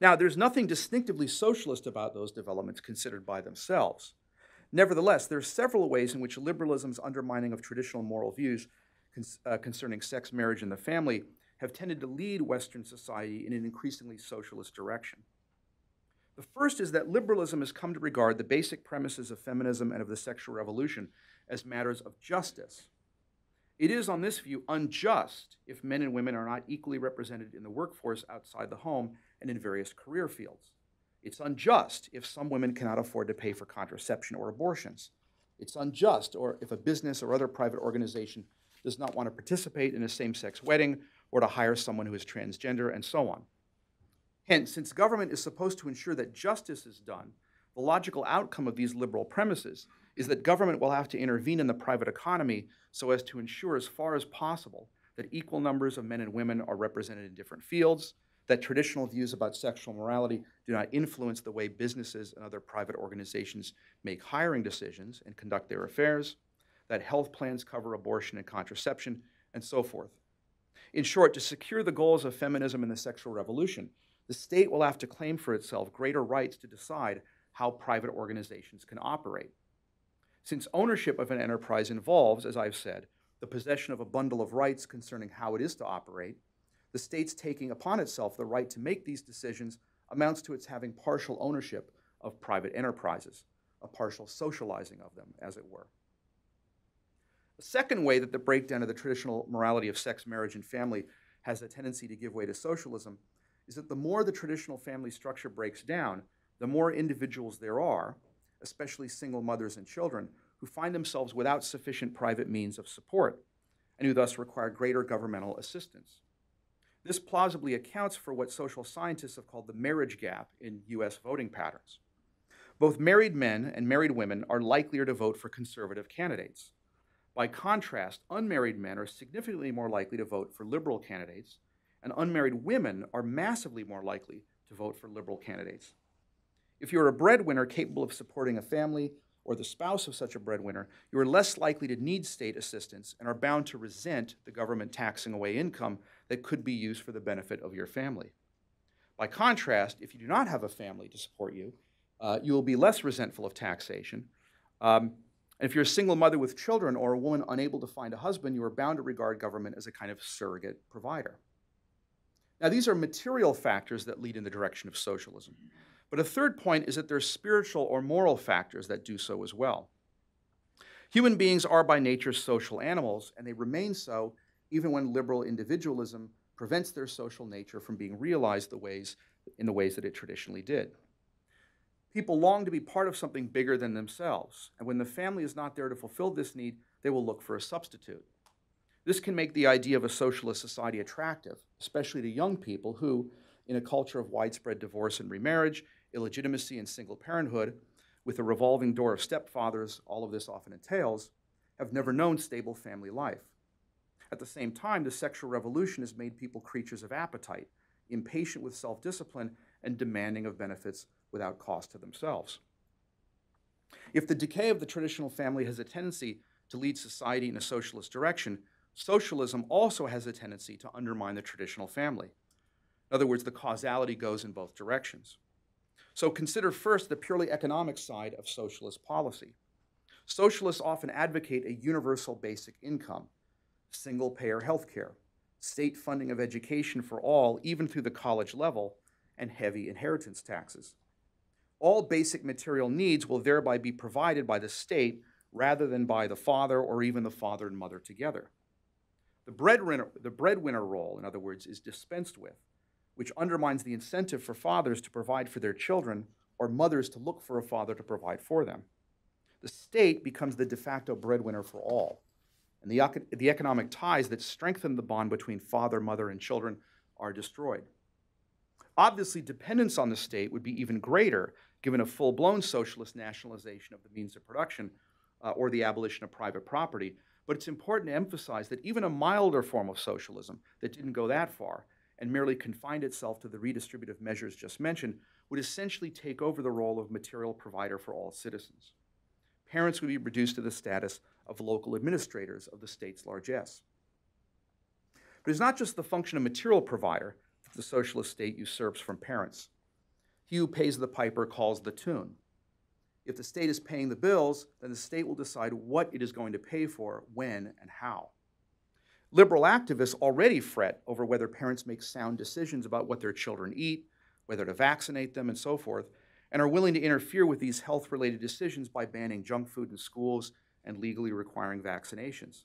Now, there's nothing distinctively socialist about those developments considered by themselves. Nevertheless, there are several ways in which liberalism's undermining of traditional moral views uh, concerning sex, marriage, and the family have tended to lead Western society in an increasingly socialist direction. The first is that liberalism has come to regard the basic premises of feminism and of the sexual revolution as matters of justice. It is, on this view, unjust if men and women are not equally represented in the workforce outside the home and in various career fields. It's unjust if some women cannot afford to pay for contraception or abortions. It's unjust or if a business or other private organization does not want to participate in a same sex wedding or to hire someone who is transgender, and so on. Hence, since government is supposed to ensure that justice is done, the logical outcome of these liberal premises is that government will have to intervene in the private economy so as to ensure, as far as possible, that equal numbers of men and women are represented in different fields, that traditional views about sexual morality do not influence the way businesses and other private organizations make hiring decisions and conduct their affairs, that health plans cover abortion and contraception, and so forth. In short, to secure the goals of feminism and the sexual revolution, the state will have to claim for itself greater rights to decide how private organizations can operate. Since ownership of an enterprise involves, as I've said, the possession of a bundle of rights concerning how it is to operate, the state's taking upon itself the right to make these decisions amounts to its having partial ownership of private enterprises, a partial socializing of them, as it were. The second way that the breakdown of the traditional morality of sex, marriage, and family has a tendency to give way to socialism is that the more the traditional family structure breaks down, the more individuals there are, especially single mothers and children, who find themselves without sufficient private means of support and who thus require greater governmental assistance. This plausibly accounts for what social scientists have called the marriage gap in US voting patterns. Both married men and married women are likelier to vote for conservative candidates. By contrast, unmarried men are significantly more likely to vote for liberal candidates, and unmarried women are massively more likely to vote for liberal candidates. If you're a breadwinner capable of supporting a family or the spouse of such a breadwinner, you are less likely to need state assistance and are bound to resent the government taxing away income that could be used for the benefit of your family. By contrast, if you do not have a family to support you, uh, you will be less resentful of taxation. Um, and if you're a single mother with children or a woman unable to find a husband, you are bound to regard government as a kind of surrogate provider. Now, these are material factors that lead in the direction of socialism. But a third point is that there are spiritual or moral factors that do so as well. Human beings are by nature social animals, and they remain so even when liberal individualism prevents their social nature from being realized the ways, in the ways that it traditionally did. People long to be part of something bigger than themselves, and when the family is not there to fulfill this need, they will look for a substitute. This can make the idea of a socialist society attractive, especially to young people who, in a culture of widespread divorce and remarriage, illegitimacy and single parenthood, with a revolving door of stepfathers, all of this often entails, have never known stable family life. At the same time, the sexual revolution has made people creatures of appetite, impatient with self discipline, and demanding of benefits without cost to themselves. If the decay of the traditional family has a tendency to lead society in a socialist direction, socialism also has a tendency to undermine the traditional family. In other words, the causality goes in both directions. So consider first the purely economic side of socialist policy. Socialists often advocate a universal basic income, single payer health care, state funding of education for all, even through the college level, and heavy inheritance taxes. All basic material needs will thereby be provided by the state rather than by the father or even the father and mother together. The breadwinner, the breadwinner role, in other words, is dispensed with, which undermines the incentive for fathers to provide for their children or mothers to look for a father to provide for them. The state becomes the de facto breadwinner for all and the, the economic ties that strengthen the bond between father, mother, and children are destroyed. Obviously, dependence on the state would be even greater given a full blown socialist nationalization of the means of production uh, or the abolition of private property. But it's important to emphasize that even a milder form of socialism that didn't go that far and merely confined itself to the redistributive measures just mentioned would essentially take over the role of material provider for all citizens. Parents would be reduced to the status of local administrators of the state's largesse. But it's not just the function of material provider that the socialist state usurps from parents. He who pays the piper calls the tune. If the state is paying the bills, then the state will decide what it is going to pay for, when, and how. Liberal activists already fret over whether parents make sound decisions about what their children eat, whether to vaccinate them, and so forth, and are willing to interfere with these health related decisions by banning junk food in schools and legally requiring vaccinations.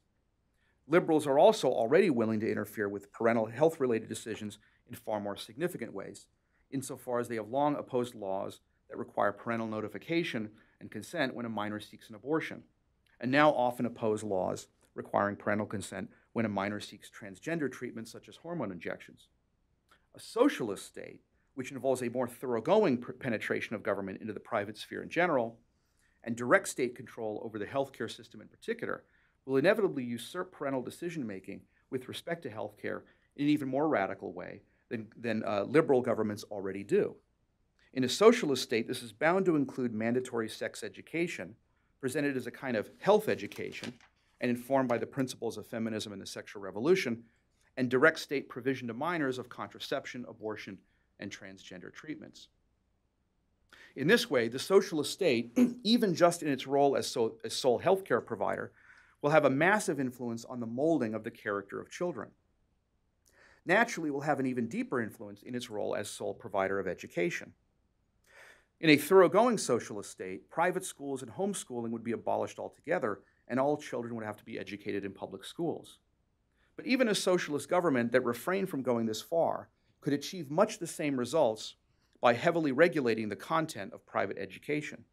Liberals are also already willing to interfere with parental health related decisions in far more significant ways, insofar as they have long opposed laws that require parental notification and consent when a minor seeks an abortion, and now often oppose laws requiring parental consent when a minor seeks transgender treatment such as hormone injections. A socialist state, which involves a more thoroughgoing penetration of government into the private sphere in general, and direct state control over the healthcare system in particular will inevitably usurp parental decision making with respect to healthcare in an even more radical way than, than uh, liberal governments already do. In a socialist state, this is bound to include mandatory sex education, presented as a kind of health education and informed by the principles of feminism and the sexual revolution, and direct state provision to minors of contraception, abortion, and transgender treatments. In this way, the socialist state, even just in its role as, so, as sole healthcare provider, will have a massive influence on the molding of the character of children. Naturally, will have an even deeper influence in its role as sole provider of education. In a thoroughgoing socialist state, private schools and homeschooling would be abolished altogether, and all children would have to be educated in public schools. But even a socialist government that refrained from going this far could achieve much the same results by heavily regulating the content of private education.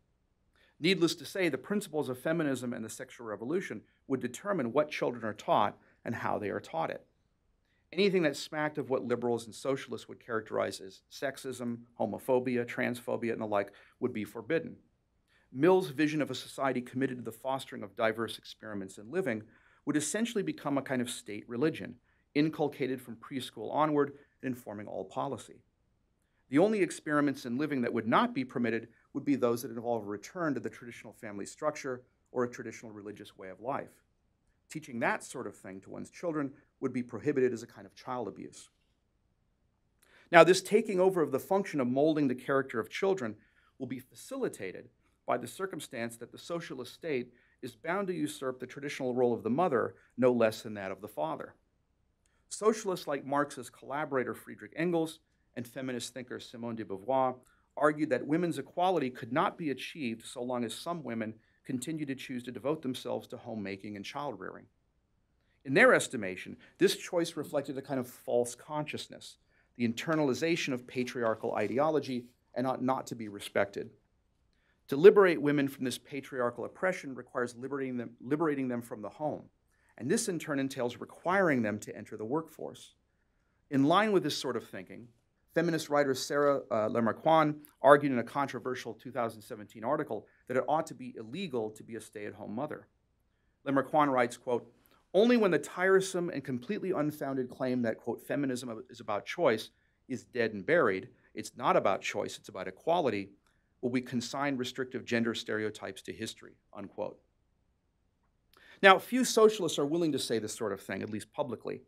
Needless to say, the principles of feminism and the sexual revolution would determine what children are taught and how they are taught it. Anything that smacked of what liberals and socialists would characterize as sexism, homophobia, transphobia, and the like would be forbidden. Mill's vision of a society committed to the fostering of diverse experiments in living would essentially become a kind of state religion, inculcated from preschool onward informing all policy. The only experiments in living that would not be permitted would be those that involve a return to the traditional family structure or a traditional religious way of life. Teaching that sort of thing to one's children would be prohibited as a kind of child abuse. Now, this taking over of the function of molding the character of children will be facilitated by the circumstance that the socialist state is bound to usurp the traditional role of the mother no less than that of the father. Socialists like Marx's collaborator Friedrich Engels and feminist thinker Simone de Beauvoir argued that women's equality could not be achieved so long as some women continue to choose to devote themselves to homemaking and child rearing. In their estimation, this choice reflected a kind of false consciousness, the internalization of patriarchal ideology, and ought not to be respected. To liberate women from this patriarchal oppression requires liberating them, liberating them from the home, and this in turn entails requiring them to enter the workforce. In line with this sort of thinking, feminist writer Sarah uh, argued in a controversial 2017 article that it ought to be illegal to be a stay-at-home mother. Lemarquand writes, quote, only when the tiresome and completely unfounded claim that, quote, feminism is about choice is dead and buried, it's not about choice, it's about equality, will we consign restrictive gender stereotypes to history, unquote. Now, few socialists are willing to say this sort of thing, at least publicly,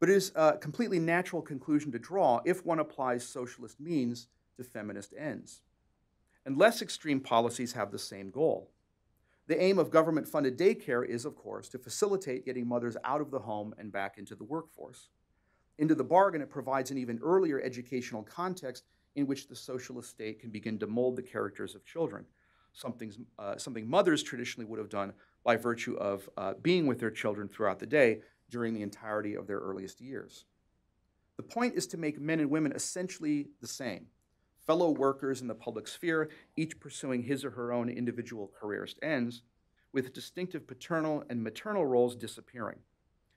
but it is a completely natural conclusion to draw if one applies socialist means to feminist ends. And less extreme policies have the same goal. The aim of government funded daycare is, of course, to facilitate getting mothers out of the home and back into the workforce. Into the bargain, it provides an even earlier educational context in which the socialist state can begin to mold the characters of children, uh, something mothers traditionally would have done by virtue of uh, being with their children throughout the day during the entirety of their earliest years. The point is to make men and women essentially the same, fellow workers in the public sphere, each pursuing his or her own individual careerist ends, with distinctive paternal and maternal roles disappearing,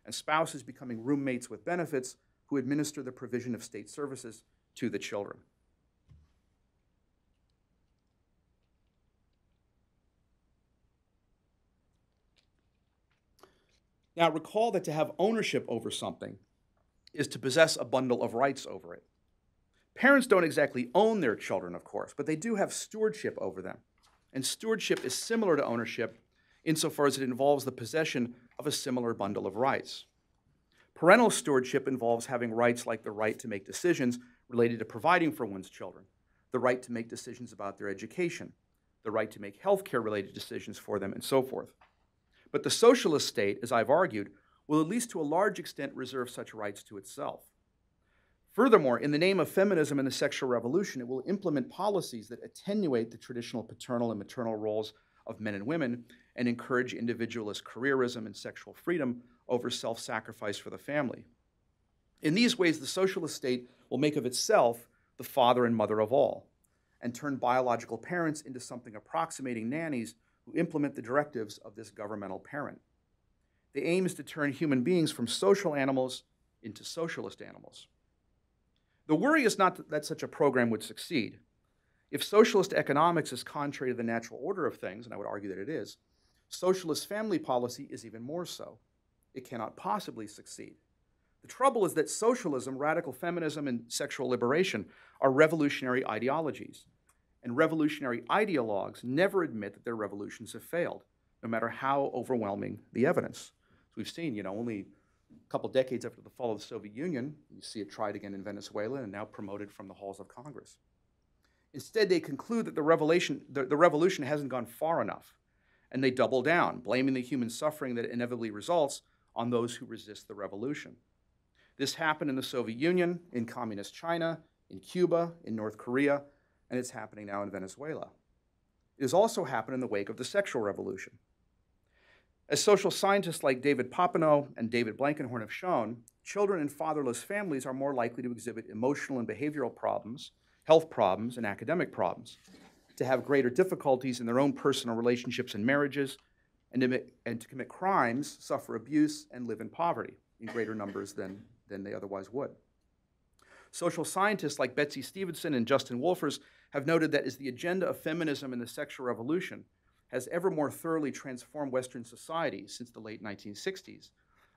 and spouses becoming roommates with benefits who administer the provision of state services to the children. Now, recall that to have ownership over something is to possess a bundle of rights over it. Parents don't exactly own their children, of course, but they do have stewardship over them. And stewardship is similar to ownership insofar as it involves the possession of a similar bundle of rights. Parental stewardship involves having rights like the right to make decisions related to providing for one's children, the right to make decisions about their education, the right to make healthcare related decisions for them, and so forth. But the socialist state, as I've argued, will at least to a large extent reserve such rights to itself. Furthermore, in the name of feminism and the sexual revolution, it will implement policies that attenuate the traditional paternal and maternal roles of men and women and encourage individualist careerism and sexual freedom over self sacrifice for the family. In these ways, the socialist state will make of itself the father and mother of all and turn biological parents into something approximating nannies who implement the directives of this governmental parent. The aim is to turn human beings from social animals into socialist animals. The worry is not that such a program would succeed. If socialist economics is contrary to the natural order of things, and I would argue that it is, socialist family policy is even more so. It cannot possibly succeed. The trouble is that socialism, radical feminism, and sexual liberation are revolutionary ideologies. And revolutionary ideologues never admit that their revolutions have failed, no matter how overwhelming the evidence. As we've seen, you know, only a couple decades after the fall of the Soviet Union, you see it tried again in Venezuela and now promoted from the halls of Congress. Instead, they conclude that the, revelation, the, the revolution hasn't gone far enough, and they double down, blaming the human suffering that inevitably results on those who resist the revolution. This happened in the Soviet Union, in Communist China, in Cuba, in North Korea, and it's happening now in Venezuela. It has also happened in the wake of the sexual revolution. As social scientists like David Popenoe and David Blankenhorn have shown, children in fatherless families are more likely to exhibit emotional and behavioral problems, health problems, and academic problems, to have greater difficulties in their own personal relationships and marriages, and to, and to commit crimes, suffer abuse, and live in poverty in greater numbers than, than they otherwise would. Social scientists like Betsy Stevenson and Justin Wolfers have noted that as the agenda of feminism and the sexual revolution has ever more thoroughly transformed Western society since the late 1960s,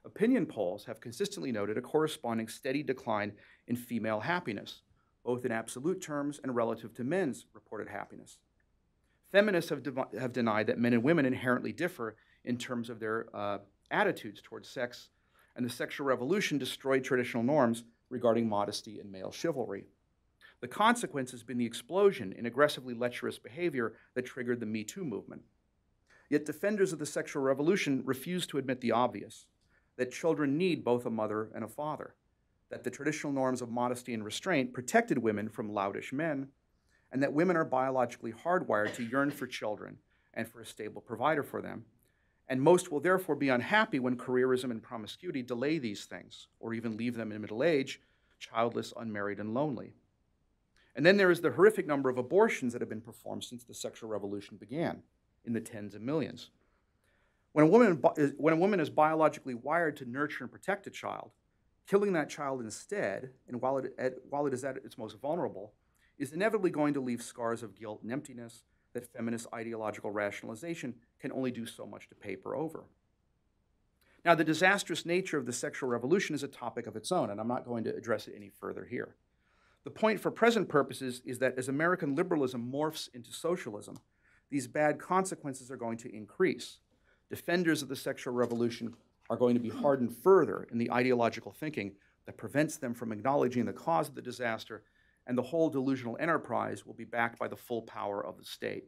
opinion polls have consistently noted a corresponding steady decline in female happiness, both in absolute terms and relative to men's reported happiness. Feminists have, de- have denied that men and women inherently differ in terms of their uh, attitudes towards sex, and the sexual revolution destroyed traditional norms regarding modesty and male chivalry. The consequence has been the explosion in aggressively lecherous behavior that triggered the Me Too movement. Yet defenders of the sexual revolution refuse to admit the obvious that children need both a mother and a father, that the traditional norms of modesty and restraint protected women from loutish men, and that women are biologically hardwired to yearn for children and for a stable provider for them. And most will therefore be unhappy when careerism and promiscuity delay these things, or even leave them in middle age, childless, unmarried, and lonely. And then there is the horrific number of abortions that have been performed since the sexual revolution began, in the tens of millions. When a woman, is, when a woman is biologically wired to nurture and protect a child, killing that child instead, and while it, while it is at its most vulnerable, is inevitably going to leave scars of guilt and emptiness that feminist ideological rationalization can only do so much to paper over. Now, the disastrous nature of the sexual revolution is a topic of its own, and I'm not going to address it any further here. The point for present purposes is that as American liberalism morphs into socialism, these bad consequences are going to increase. Defenders of the sexual revolution are going to be hardened further in the ideological thinking that prevents them from acknowledging the cause of the disaster, and the whole delusional enterprise will be backed by the full power of the state.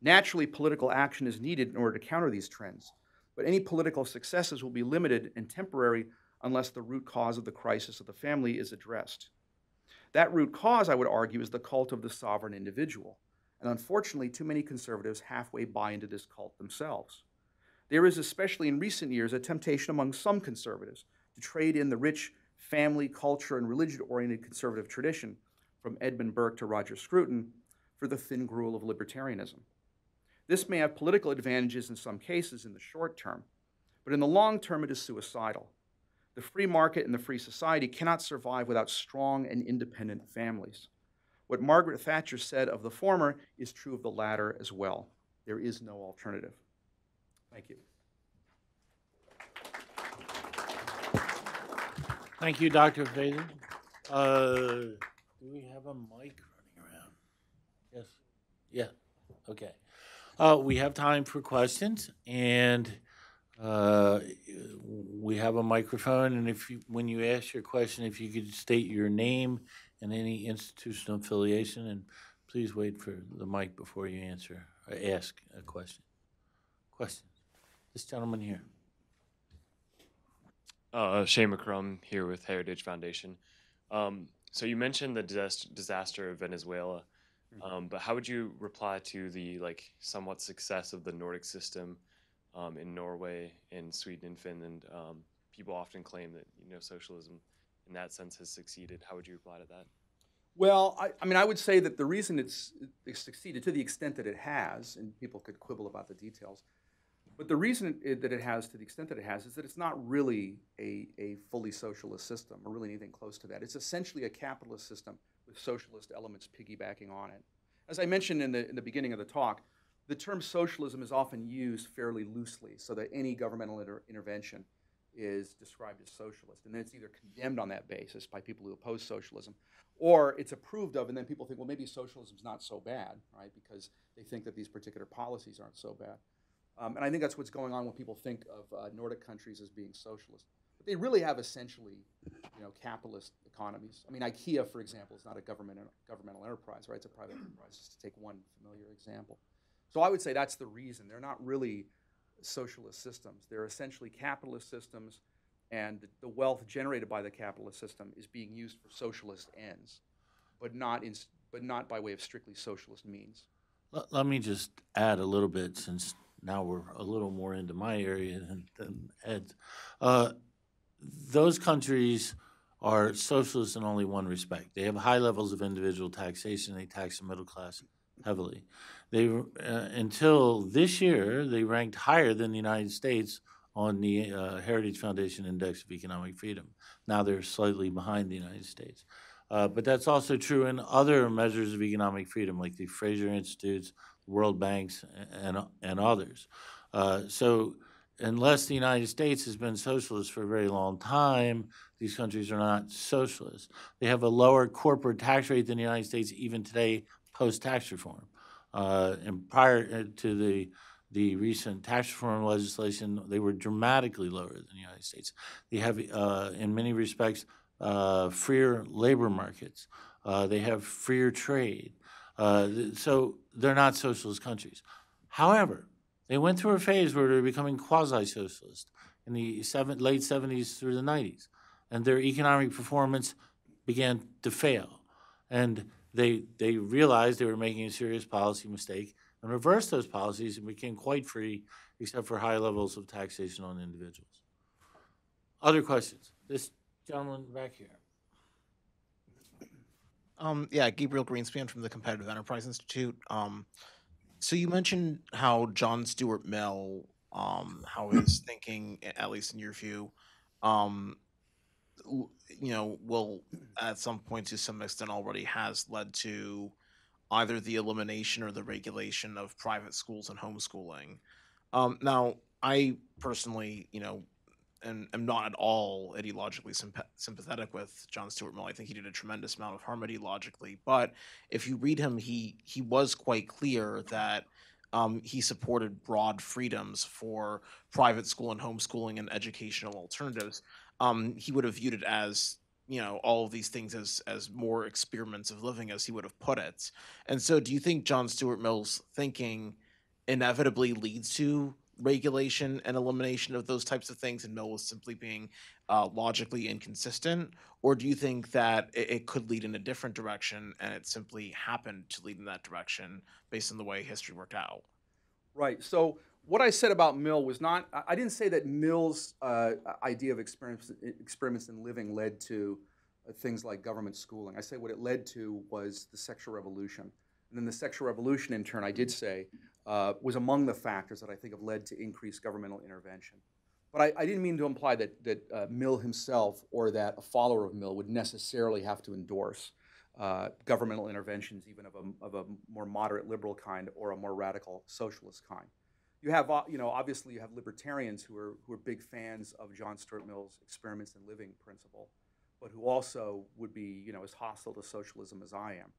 Naturally, political action is needed in order to counter these trends, but any political successes will be limited and temporary unless the root cause of the crisis of the family is addressed. That root cause, I would argue, is the cult of the sovereign individual. And unfortunately, too many conservatives halfway buy into this cult themselves. There is, especially in recent years, a temptation among some conservatives to trade in the rich family, culture, and religion oriented conservative tradition, from Edmund Burke to Roger Scruton, for the thin gruel of libertarianism. This may have political advantages in some cases in the short term, but in the long term, it is suicidal. The free market and the free society cannot survive without strong and independent families. What Margaret Thatcher said of the former is true of the latter as well. There is no alternative. Thank you. Thank you, Dr. Feser. Uh, do we have a mic running around? Yes. Yeah. Okay. Uh, we have time for questions, and uh, we have a microphone, and if you, when you ask your question, if you could state your name and any institutional affiliation, and please wait for the mic before you answer or ask a question. Question. This gentleman here. Uh, Shane McCrum here with Heritage Foundation. Um, so you mentioned the disaster, disaster of Venezuela, um, but how would you reply to the like somewhat success of the Nordic system um, in Norway, in Sweden, and Finland? Um, people often claim that you know socialism, in that sense, has succeeded. How would you reply to that? Well, I, I mean, I would say that the reason it's, it's succeeded to the extent that it has, and people could quibble about the details, but the reason it, that it has to the extent that it has is that it's not really a, a fully socialist system or really anything close to that. It's essentially a capitalist system with socialist elements piggybacking on it. As I mentioned in the, in the beginning of the talk, the term socialism is often used fairly loosely so that any governmental inter- intervention is described as socialist. And then it's either condemned on that basis by people who oppose socialism, or it's approved of, and then people think, well, maybe socialism's not so bad, right? Because they think that these particular policies aren't so bad. Um, and I think that's what's going on when people think of uh, Nordic countries as being socialist. But they really have essentially, you know, capitalist economies. I mean, IKEA, for example, is not a government governmental enterprise, right? It's a private enterprise, just to take one familiar example. So I would say that's the reason. They're not really socialist systems. They're essentially capitalist systems, and the, the wealth generated by the capitalist system is being used for socialist ends, but not in, but not by way of strictly socialist means. Let, let me just add a little bit since now we're a little more into my area than, than Ed's. Uh, those countries are socialist in only one respect. They have high levels of individual taxation. They tax the middle class heavily. They uh, until this year they ranked higher than the United States on the uh, Heritage Foundation Index of Economic Freedom. Now they're slightly behind the United States. Uh, but that's also true in other measures of economic freedom, like the Fraser Institutes, World Banks, and, and others. Uh, so, unless the United States has been socialist for a very long time, these countries are not socialist. They have a lower corporate tax rate than the United States even today, post tax reform. Uh, and prior uh, to the the recent tax reform legislation, they were dramatically lower than the United States. They have, uh, in many respects, uh, freer labor markets. Uh, they have freer trade. Uh, so they're not socialist countries. However, they went through a phase where they were becoming quasi-socialist in the seven, late 70s through the 90s, and their economic performance began to fail. And they, they realized they were making a serious policy mistake and reversed those policies and became quite free, except for high levels of taxation on individuals. Other questions? This gentleman back here. Um, yeah, Gabriel Greenspan from the Competitive Enterprise Institute. Um, so you mentioned how John Stuart Mill, um, how his thinking, at least in your view, um, you know, will at some point to some extent already has led to either the elimination or the regulation of private schools and homeschooling. Um, now, I personally, you know, and am not at all ideologically sympa- sympathetic with John Stuart Mill. I think he did a tremendous amount of harm ideologically. But if you read him, he he was quite clear that um, he supported broad freedoms for private school and homeschooling and educational alternatives. Um, he would have viewed it as you know all of these things as as more experiments of living, as he would have put it. And so, do you think John Stuart Mill's thinking inevitably leads to regulation and elimination of those types of things and Mill was simply being uh, logically inconsistent? Or do you think that it, it could lead in a different direction and it simply happened to lead in that direction based on the way history worked out? Right. So what I said about Mill was not. I- didn't say that Mill's uh, idea of experiments, experiments in living led to uh, things like government schooling. I say what it led to was the sexual revolution, and then the sexual revolution, in turn, I did say, uh, was among the factors that I think have led to increased governmental intervention. But I, I didn't mean to imply that that uh, Mill himself or that a follower of Mill would necessarily have to endorse uh, governmental interventions, even of a, of a more moderate liberal kind or a more radical socialist kind. You have, uh, you know, obviously you have libertarians who are, who are big fans of John Stuart Mill's experiments in living principle, but who also would be, you know, as hostile to socialism as I am.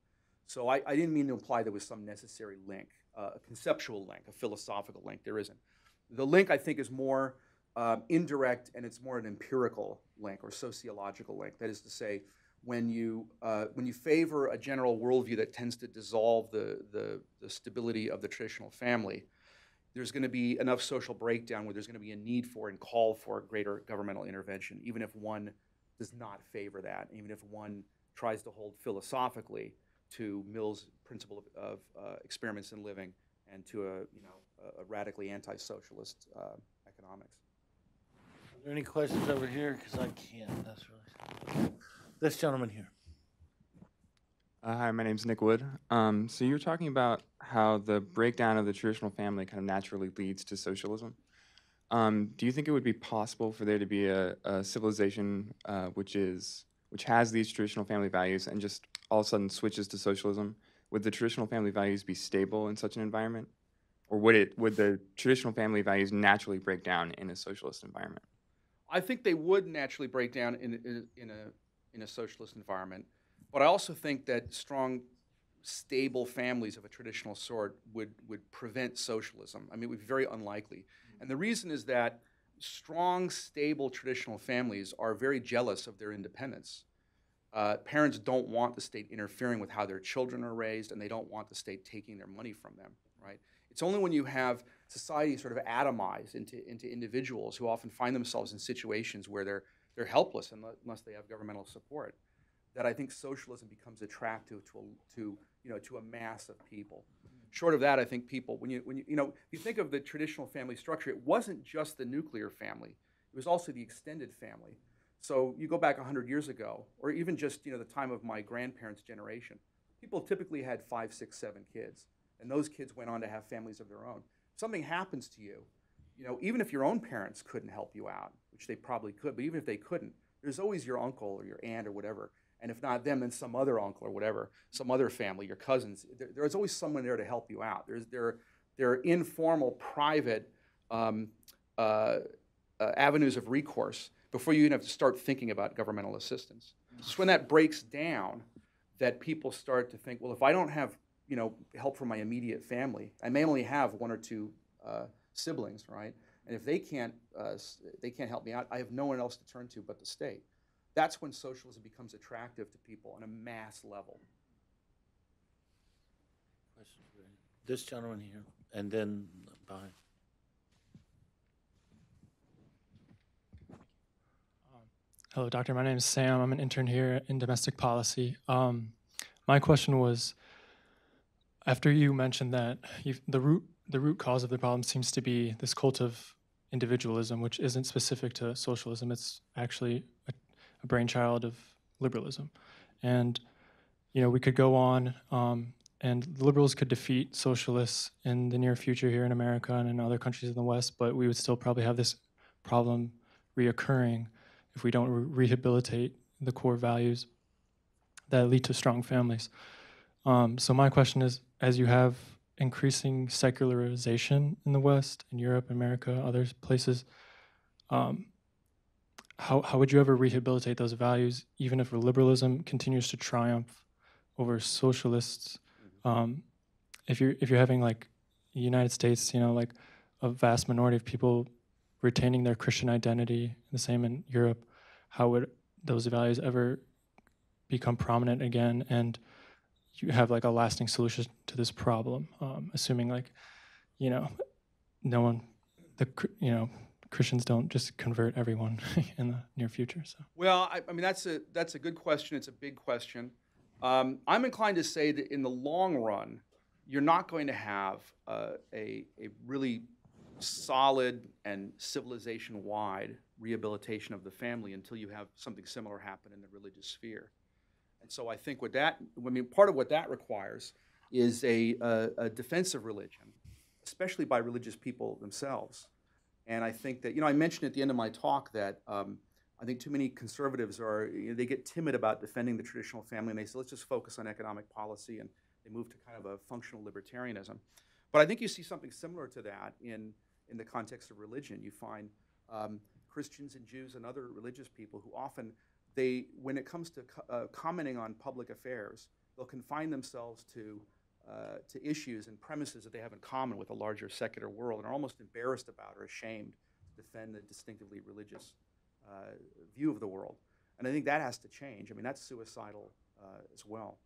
So I, I didn't mean to imply there was some necessary link, uh, a conceptual link, a philosophical link. There isn't. The link, I think, is more um, indirect and it's more an empirical link or sociological link. That is to say, when you uh, when you favor a general worldview that tends to dissolve the, the, the stability of the traditional family, there's going to be enough social breakdown where there's going to be a need for and call for greater governmental intervention, even if one does not favor that, even if one tries to hold philosophically to Mill's principle of, of uh, experiments in living and to a you know a, a radically anti-socialist uh, economics. Are there any questions over here? Because I can't, that's really. This gentleman here. Uh, hi, my name's Nick Wood. Um, so you were talking about how the breakdown of the traditional family kind of naturally leads to socialism. Um, do you think it would be possible for there to be a, a civilization uh, which is which has these traditional family values and just all of a sudden switches to socialism? Would the traditional family values be stable in such an environment, or would it would the traditional family values naturally break down in a socialist environment? I think they would naturally break down in, in, in a in a socialist environment, but I also think that strong, stable families of a traditional sort would would prevent socialism. I mean, it would be very unlikely, mm-hmm. and the reason is that strong, stable traditional families are very jealous of their independence. Uh, parents don't want the state interfering with how their children are raised, and they don't want the state taking their money from them. Right? It's only when you have society sort of atomized into, into individuals who often find themselves in situations where they're, they're helpless unless, they have governmental support, that I think socialism becomes attractive to, a, to, you know, to a mass of people. Short of that, I think people, when you, when you, you know, you think of the traditional family structure, it wasn't just the nuclear family, it was also the extended family. So you go back 100 years ago, or even just, you know, the time of my grandparents' generation, people typically had five, six, seven kids. And those kids went on to have families of their own If something happens to you, you know, even if your own parents couldn't help you out, which they probably could, but even if they couldn't, there's always your uncle or your aunt or whatever. And if not them, then some other uncle or whatever, some other family, your cousins. There, there's always someone there to help you out. There's there, there are informal, private um, uh, uh, avenues of recourse before you even have to start thinking about governmental assistance. It's when that breaks down that people start to think, well, if I don't have you know, help from my immediate family. I may only have one or two uh, siblings, right? And if they can't, uh, they can't help me out, I have no one else to turn to but the state. That's when socialism becomes attractive to people on a mass level. This gentleman here, and then behind. Hello, doctor. My name is Sam. I'm an intern here in domestic policy. Um, my question was, after you mentioned that the root the root cause of the problem seems to be this cult of individualism, which isn't specific to socialism. It's actually a, a brainchild of liberalism, and you know we could go on, um, and liberals could defeat socialists in the near future here in America and in other countries in the West, but we would still probably have this problem reoccurring if we don't re- rehabilitate the core values that lead to strong families. Um, so my question is, as you have increasing secularization in the West, in Europe, America, other places, um, how, how would you ever rehabilitate those values, even if liberalism continues to triumph over socialists? Um, if you're if you're having like United States, you know, like a vast minority of people retaining their Christian identity, the same in Europe, how would those values ever become prominent again? And you have like a lasting solution to this problem, um, assuming like, you know, no one, the you know, Christians don't just convert everyone in the near future. So. Well, I, I, mean that's a that's a good question. It's a big question. Um, I'm inclined to say that in the long run, you're not going to have uh, a a really solid and civilization-wide rehabilitation of the family until you have something similar happen in the religious sphere. And so I think what that, I mean, part of what that requires is a, a, a defensive religion, especially by religious people themselves. And I think that, you know, I mentioned at the end of my talk that um, I think too many conservatives are, you know, they get timid about defending the traditional family and they say, let's just focus on economic policy and they move to kind of a functional libertarianism. But I think you see something similar to that in, in the context of religion. You find um, Christians and Jews and other religious people who often they, when it comes to uh, commenting on public affairs, they'll confine themselves to, uh, to issues and premises that they have in common with a larger secular world and are almost embarrassed about or ashamed to defend the distinctively religious uh, view of the world. And I think that has to change. I mean, that's suicidal uh, as well.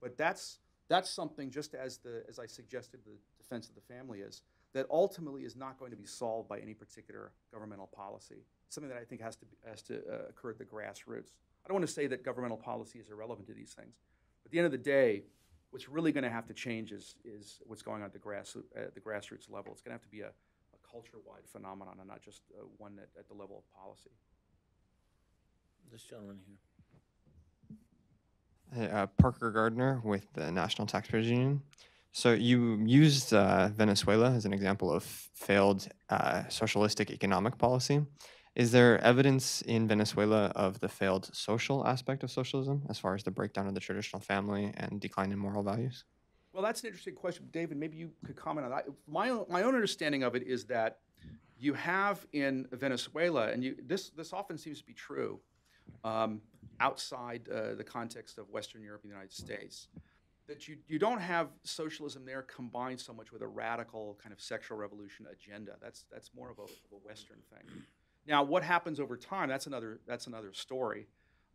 But that's, that's something, just as, the, as I suggested the defense of the family is, that ultimately is not going to be solved by any particular governmental policy something that I think has to, be, has to uh, occur at the grassroots. I don't want to say that governmental policy is irrelevant to these things. But at the end of the day, what's really going to have to change is, is what's going on at the, grass, at the grassroots level. It's going to have to be a, a culture-wide phenomenon and not just uh, one at, at the level of policy. This gentleman here. Hey, uh, Parker Gardner with the National Taxpayers Union. So you used uh, Venezuela as an example of failed uh, socialistic economic policy. Is there evidence in Venezuela of the failed social aspect of socialism as far as the breakdown of the traditional family and decline in moral values? Well, that's an interesting question. David, maybe you could comment on that. My own, my own understanding of it is that you have in Venezuela, and you, this, this often seems to be true um, outside uh, the context of Western Europe and the United States, that you, you don't have socialism there combined so much with a radical kind of sexual revolution agenda. That's, that's more of a, of a Western thing. Now, what happens over time? That's another, that's another story.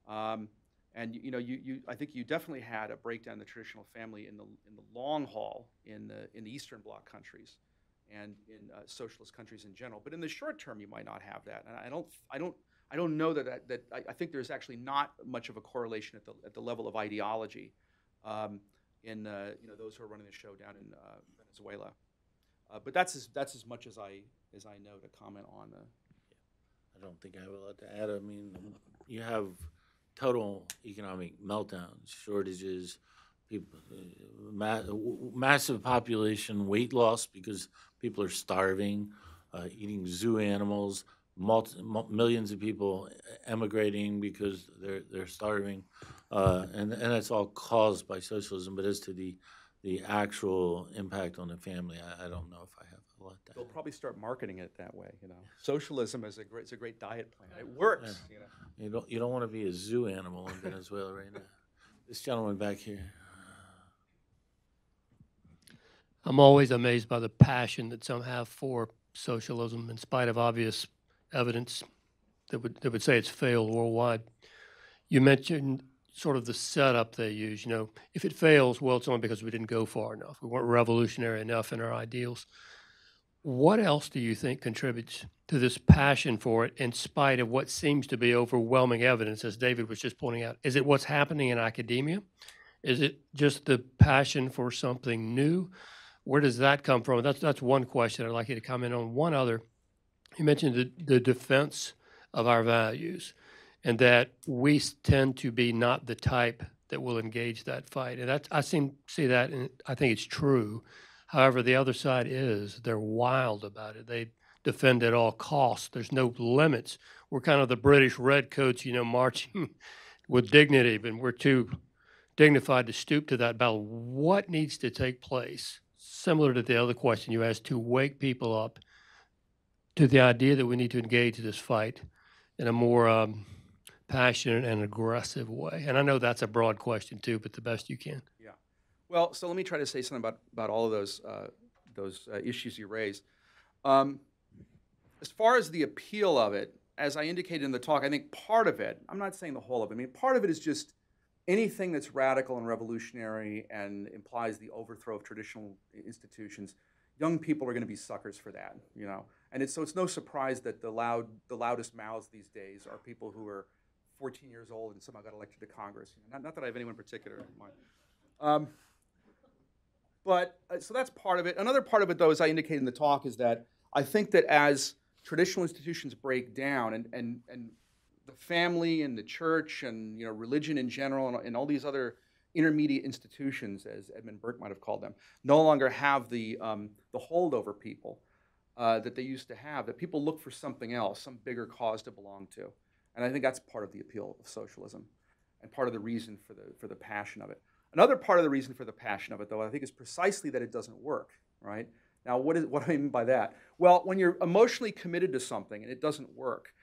Um, and you know, you, you, I think you definitely had a breakdown in the traditional family in the, in the long haul in the, in the Eastern Bloc countries and in uh, socialist countries in general. But in the short term, you might not have that. And I don't, I don't, I don't know that that, that I, I think there's actually not much of a correlation at the, at the level of ideology um, in uh, you know those who are running the show down in uh, Venezuela. Uh, but that's as, that's as much as I as I know to comment on the. I don't think I have a lot to add. I mean, you have total economic meltdowns, shortages, people, ma- massive population weight loss because people are starving, uh, eating zoo animals, multi- millions of people emigrating because they're they're starving, uh, and and that's all caused by socialism. But as to the the actual impact on the family, I, I don't know if I have a lot to They'll probably start marketing it that way. You know, socialism is a great, it's a great diet plan. It works. You know. You don't you don't want to be a zoo animal in Venezuela right now. This gentleman back here. I'm always amazed by the passion that some have for socialism, in spite of obvious evidence that would that would say it's failed worldwide. You mentioned sort of the setup they use. You know, if it fails, well, it's only because we didn't go far enough. We weren't revolutionary enough in our ideals. What else do you think contributes to this passion for it, in spite of what seems to be overwhelming evidence, as David was just pointing out? Is it what's happening in academia? Is it just the passion for something new? Where does that come from? That's that's one question I'd like you to comment on. One other, you mentioned the, the defense of our values, and that we tend to be not the type that will engage that fight. And that's I seem see that, and I think it's true. However, the other side is they're wild about it. They defend at all costs. There's no limits. We're kind of the British redcoats, you know, marching with dignity, but we're too dignified to stoop to that battle. What needs to take place, similar to the other question you asked, to wake people up to the idea that we need to engage this fight in a more um, passionate and aggressive way? And I know that's a broad question too, but the best you can. Yeah. Well, so let me try to say something about, about all of those, uh, those uh, issues you raised. Um, as far as the appeal of it, as I indicated in the talk, I think part of it, I'm not saying the whole of it, I mean, part of it is just anything that's radical and revolutionary and implies the overthrow of traditional institutions. Young people are going to be suckers for that, you know. And it's, so it's no surprise that the loud, the loudest mouths these days are people who are 14 years old and somehow got elected to Congress. Not, not that I have anyone in particular in mind. Um, but uh, so that's part of it. Another part of it, though, as I indicated in the talk, is that I think that as traditional institutions break down and, and, and the family and the church and you know religion in general and, and all these other intermediate institutions, as Edmund Burke might have called them, no longer have the, um, the hold over people uh, that they used to have, that people look for something else, some bigger cause to belong to. And I think that's part of the appeal of socialism and part of the reason for the, for the passion of it. Another part of the reason for the passion of it, though, I think is precisely that it doesn't work, right? Now, what, is, what do I mean by that? Well, when you're emotionally committed to something and it doesn't work,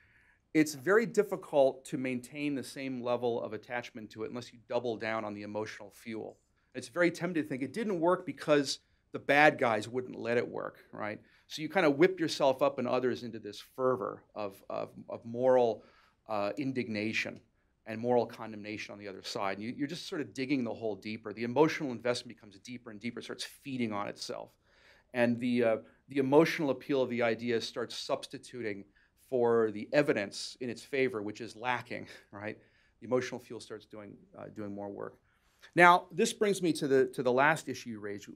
it's very difficult to maintain the same level of attachment to it unless you double down on the emotional fuel. It's very tempting to think it didn't work because the bad guys wouldn't let it work, right? So you kind of whip yourself up and others into this fervor of, of, of moral uh, indignation and moral condemnation on the other side. And you, you're just sort of digging the hole deeper. The emotional investment becomes deeper and deeper, starts feeding on itself. And the, uh, the emotional appeal of the idea starts substituting for the evidence in its favor, which is lacking, right? The emotional fuel starts doing, uh, doing more work. Now, this brings me to the, to the last issue you raised,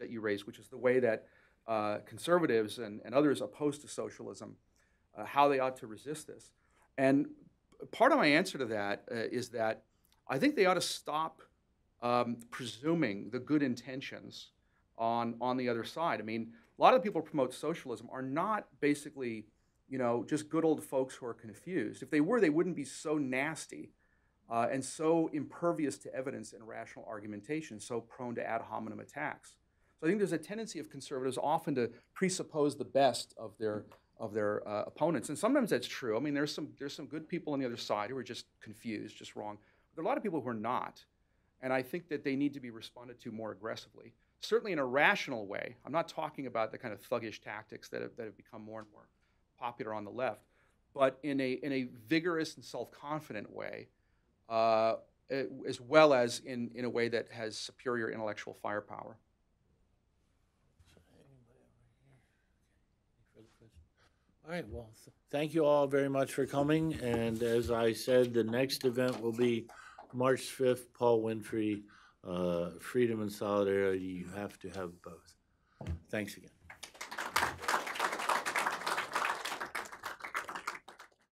that you raised, which is the way that uh, conservatives and, and others opposed to socialism, uh, how they ought to resist this. And part of my answer to that uh, is that I think they ought to stop um, presuming the good intentions on, on the other side. I mean, a lot of the people who promote socialism are not basically, you know, just good old folks who are confused. If they were, they wouldn't be so nasty uh, and so impervious to evidence and rational argumentation, so prone to ad hominem attacks. So I think there's a tendency of conservatives often to presuppose the best of their of their uh, opponents. And sometimes that's true. I mean, there's some there's some good people on the other side who are just confused, just wrong. There are a lot of people who are not, and I think that they need to be responded to more aggressively. Certainly in a rational way. I'm not talking about the kind of thuggish tactics that have, that have become more and more popular on the left, but in a in a vigorous and self-confident way, uh, as well as in in a way that has superior intellectual firepower. All right, well, th- thank you all very much for coming, and as I said, the next event will be March fifth, Paul Winfree, uh, Freedom and Solidarity, you have to have both. Thanks again.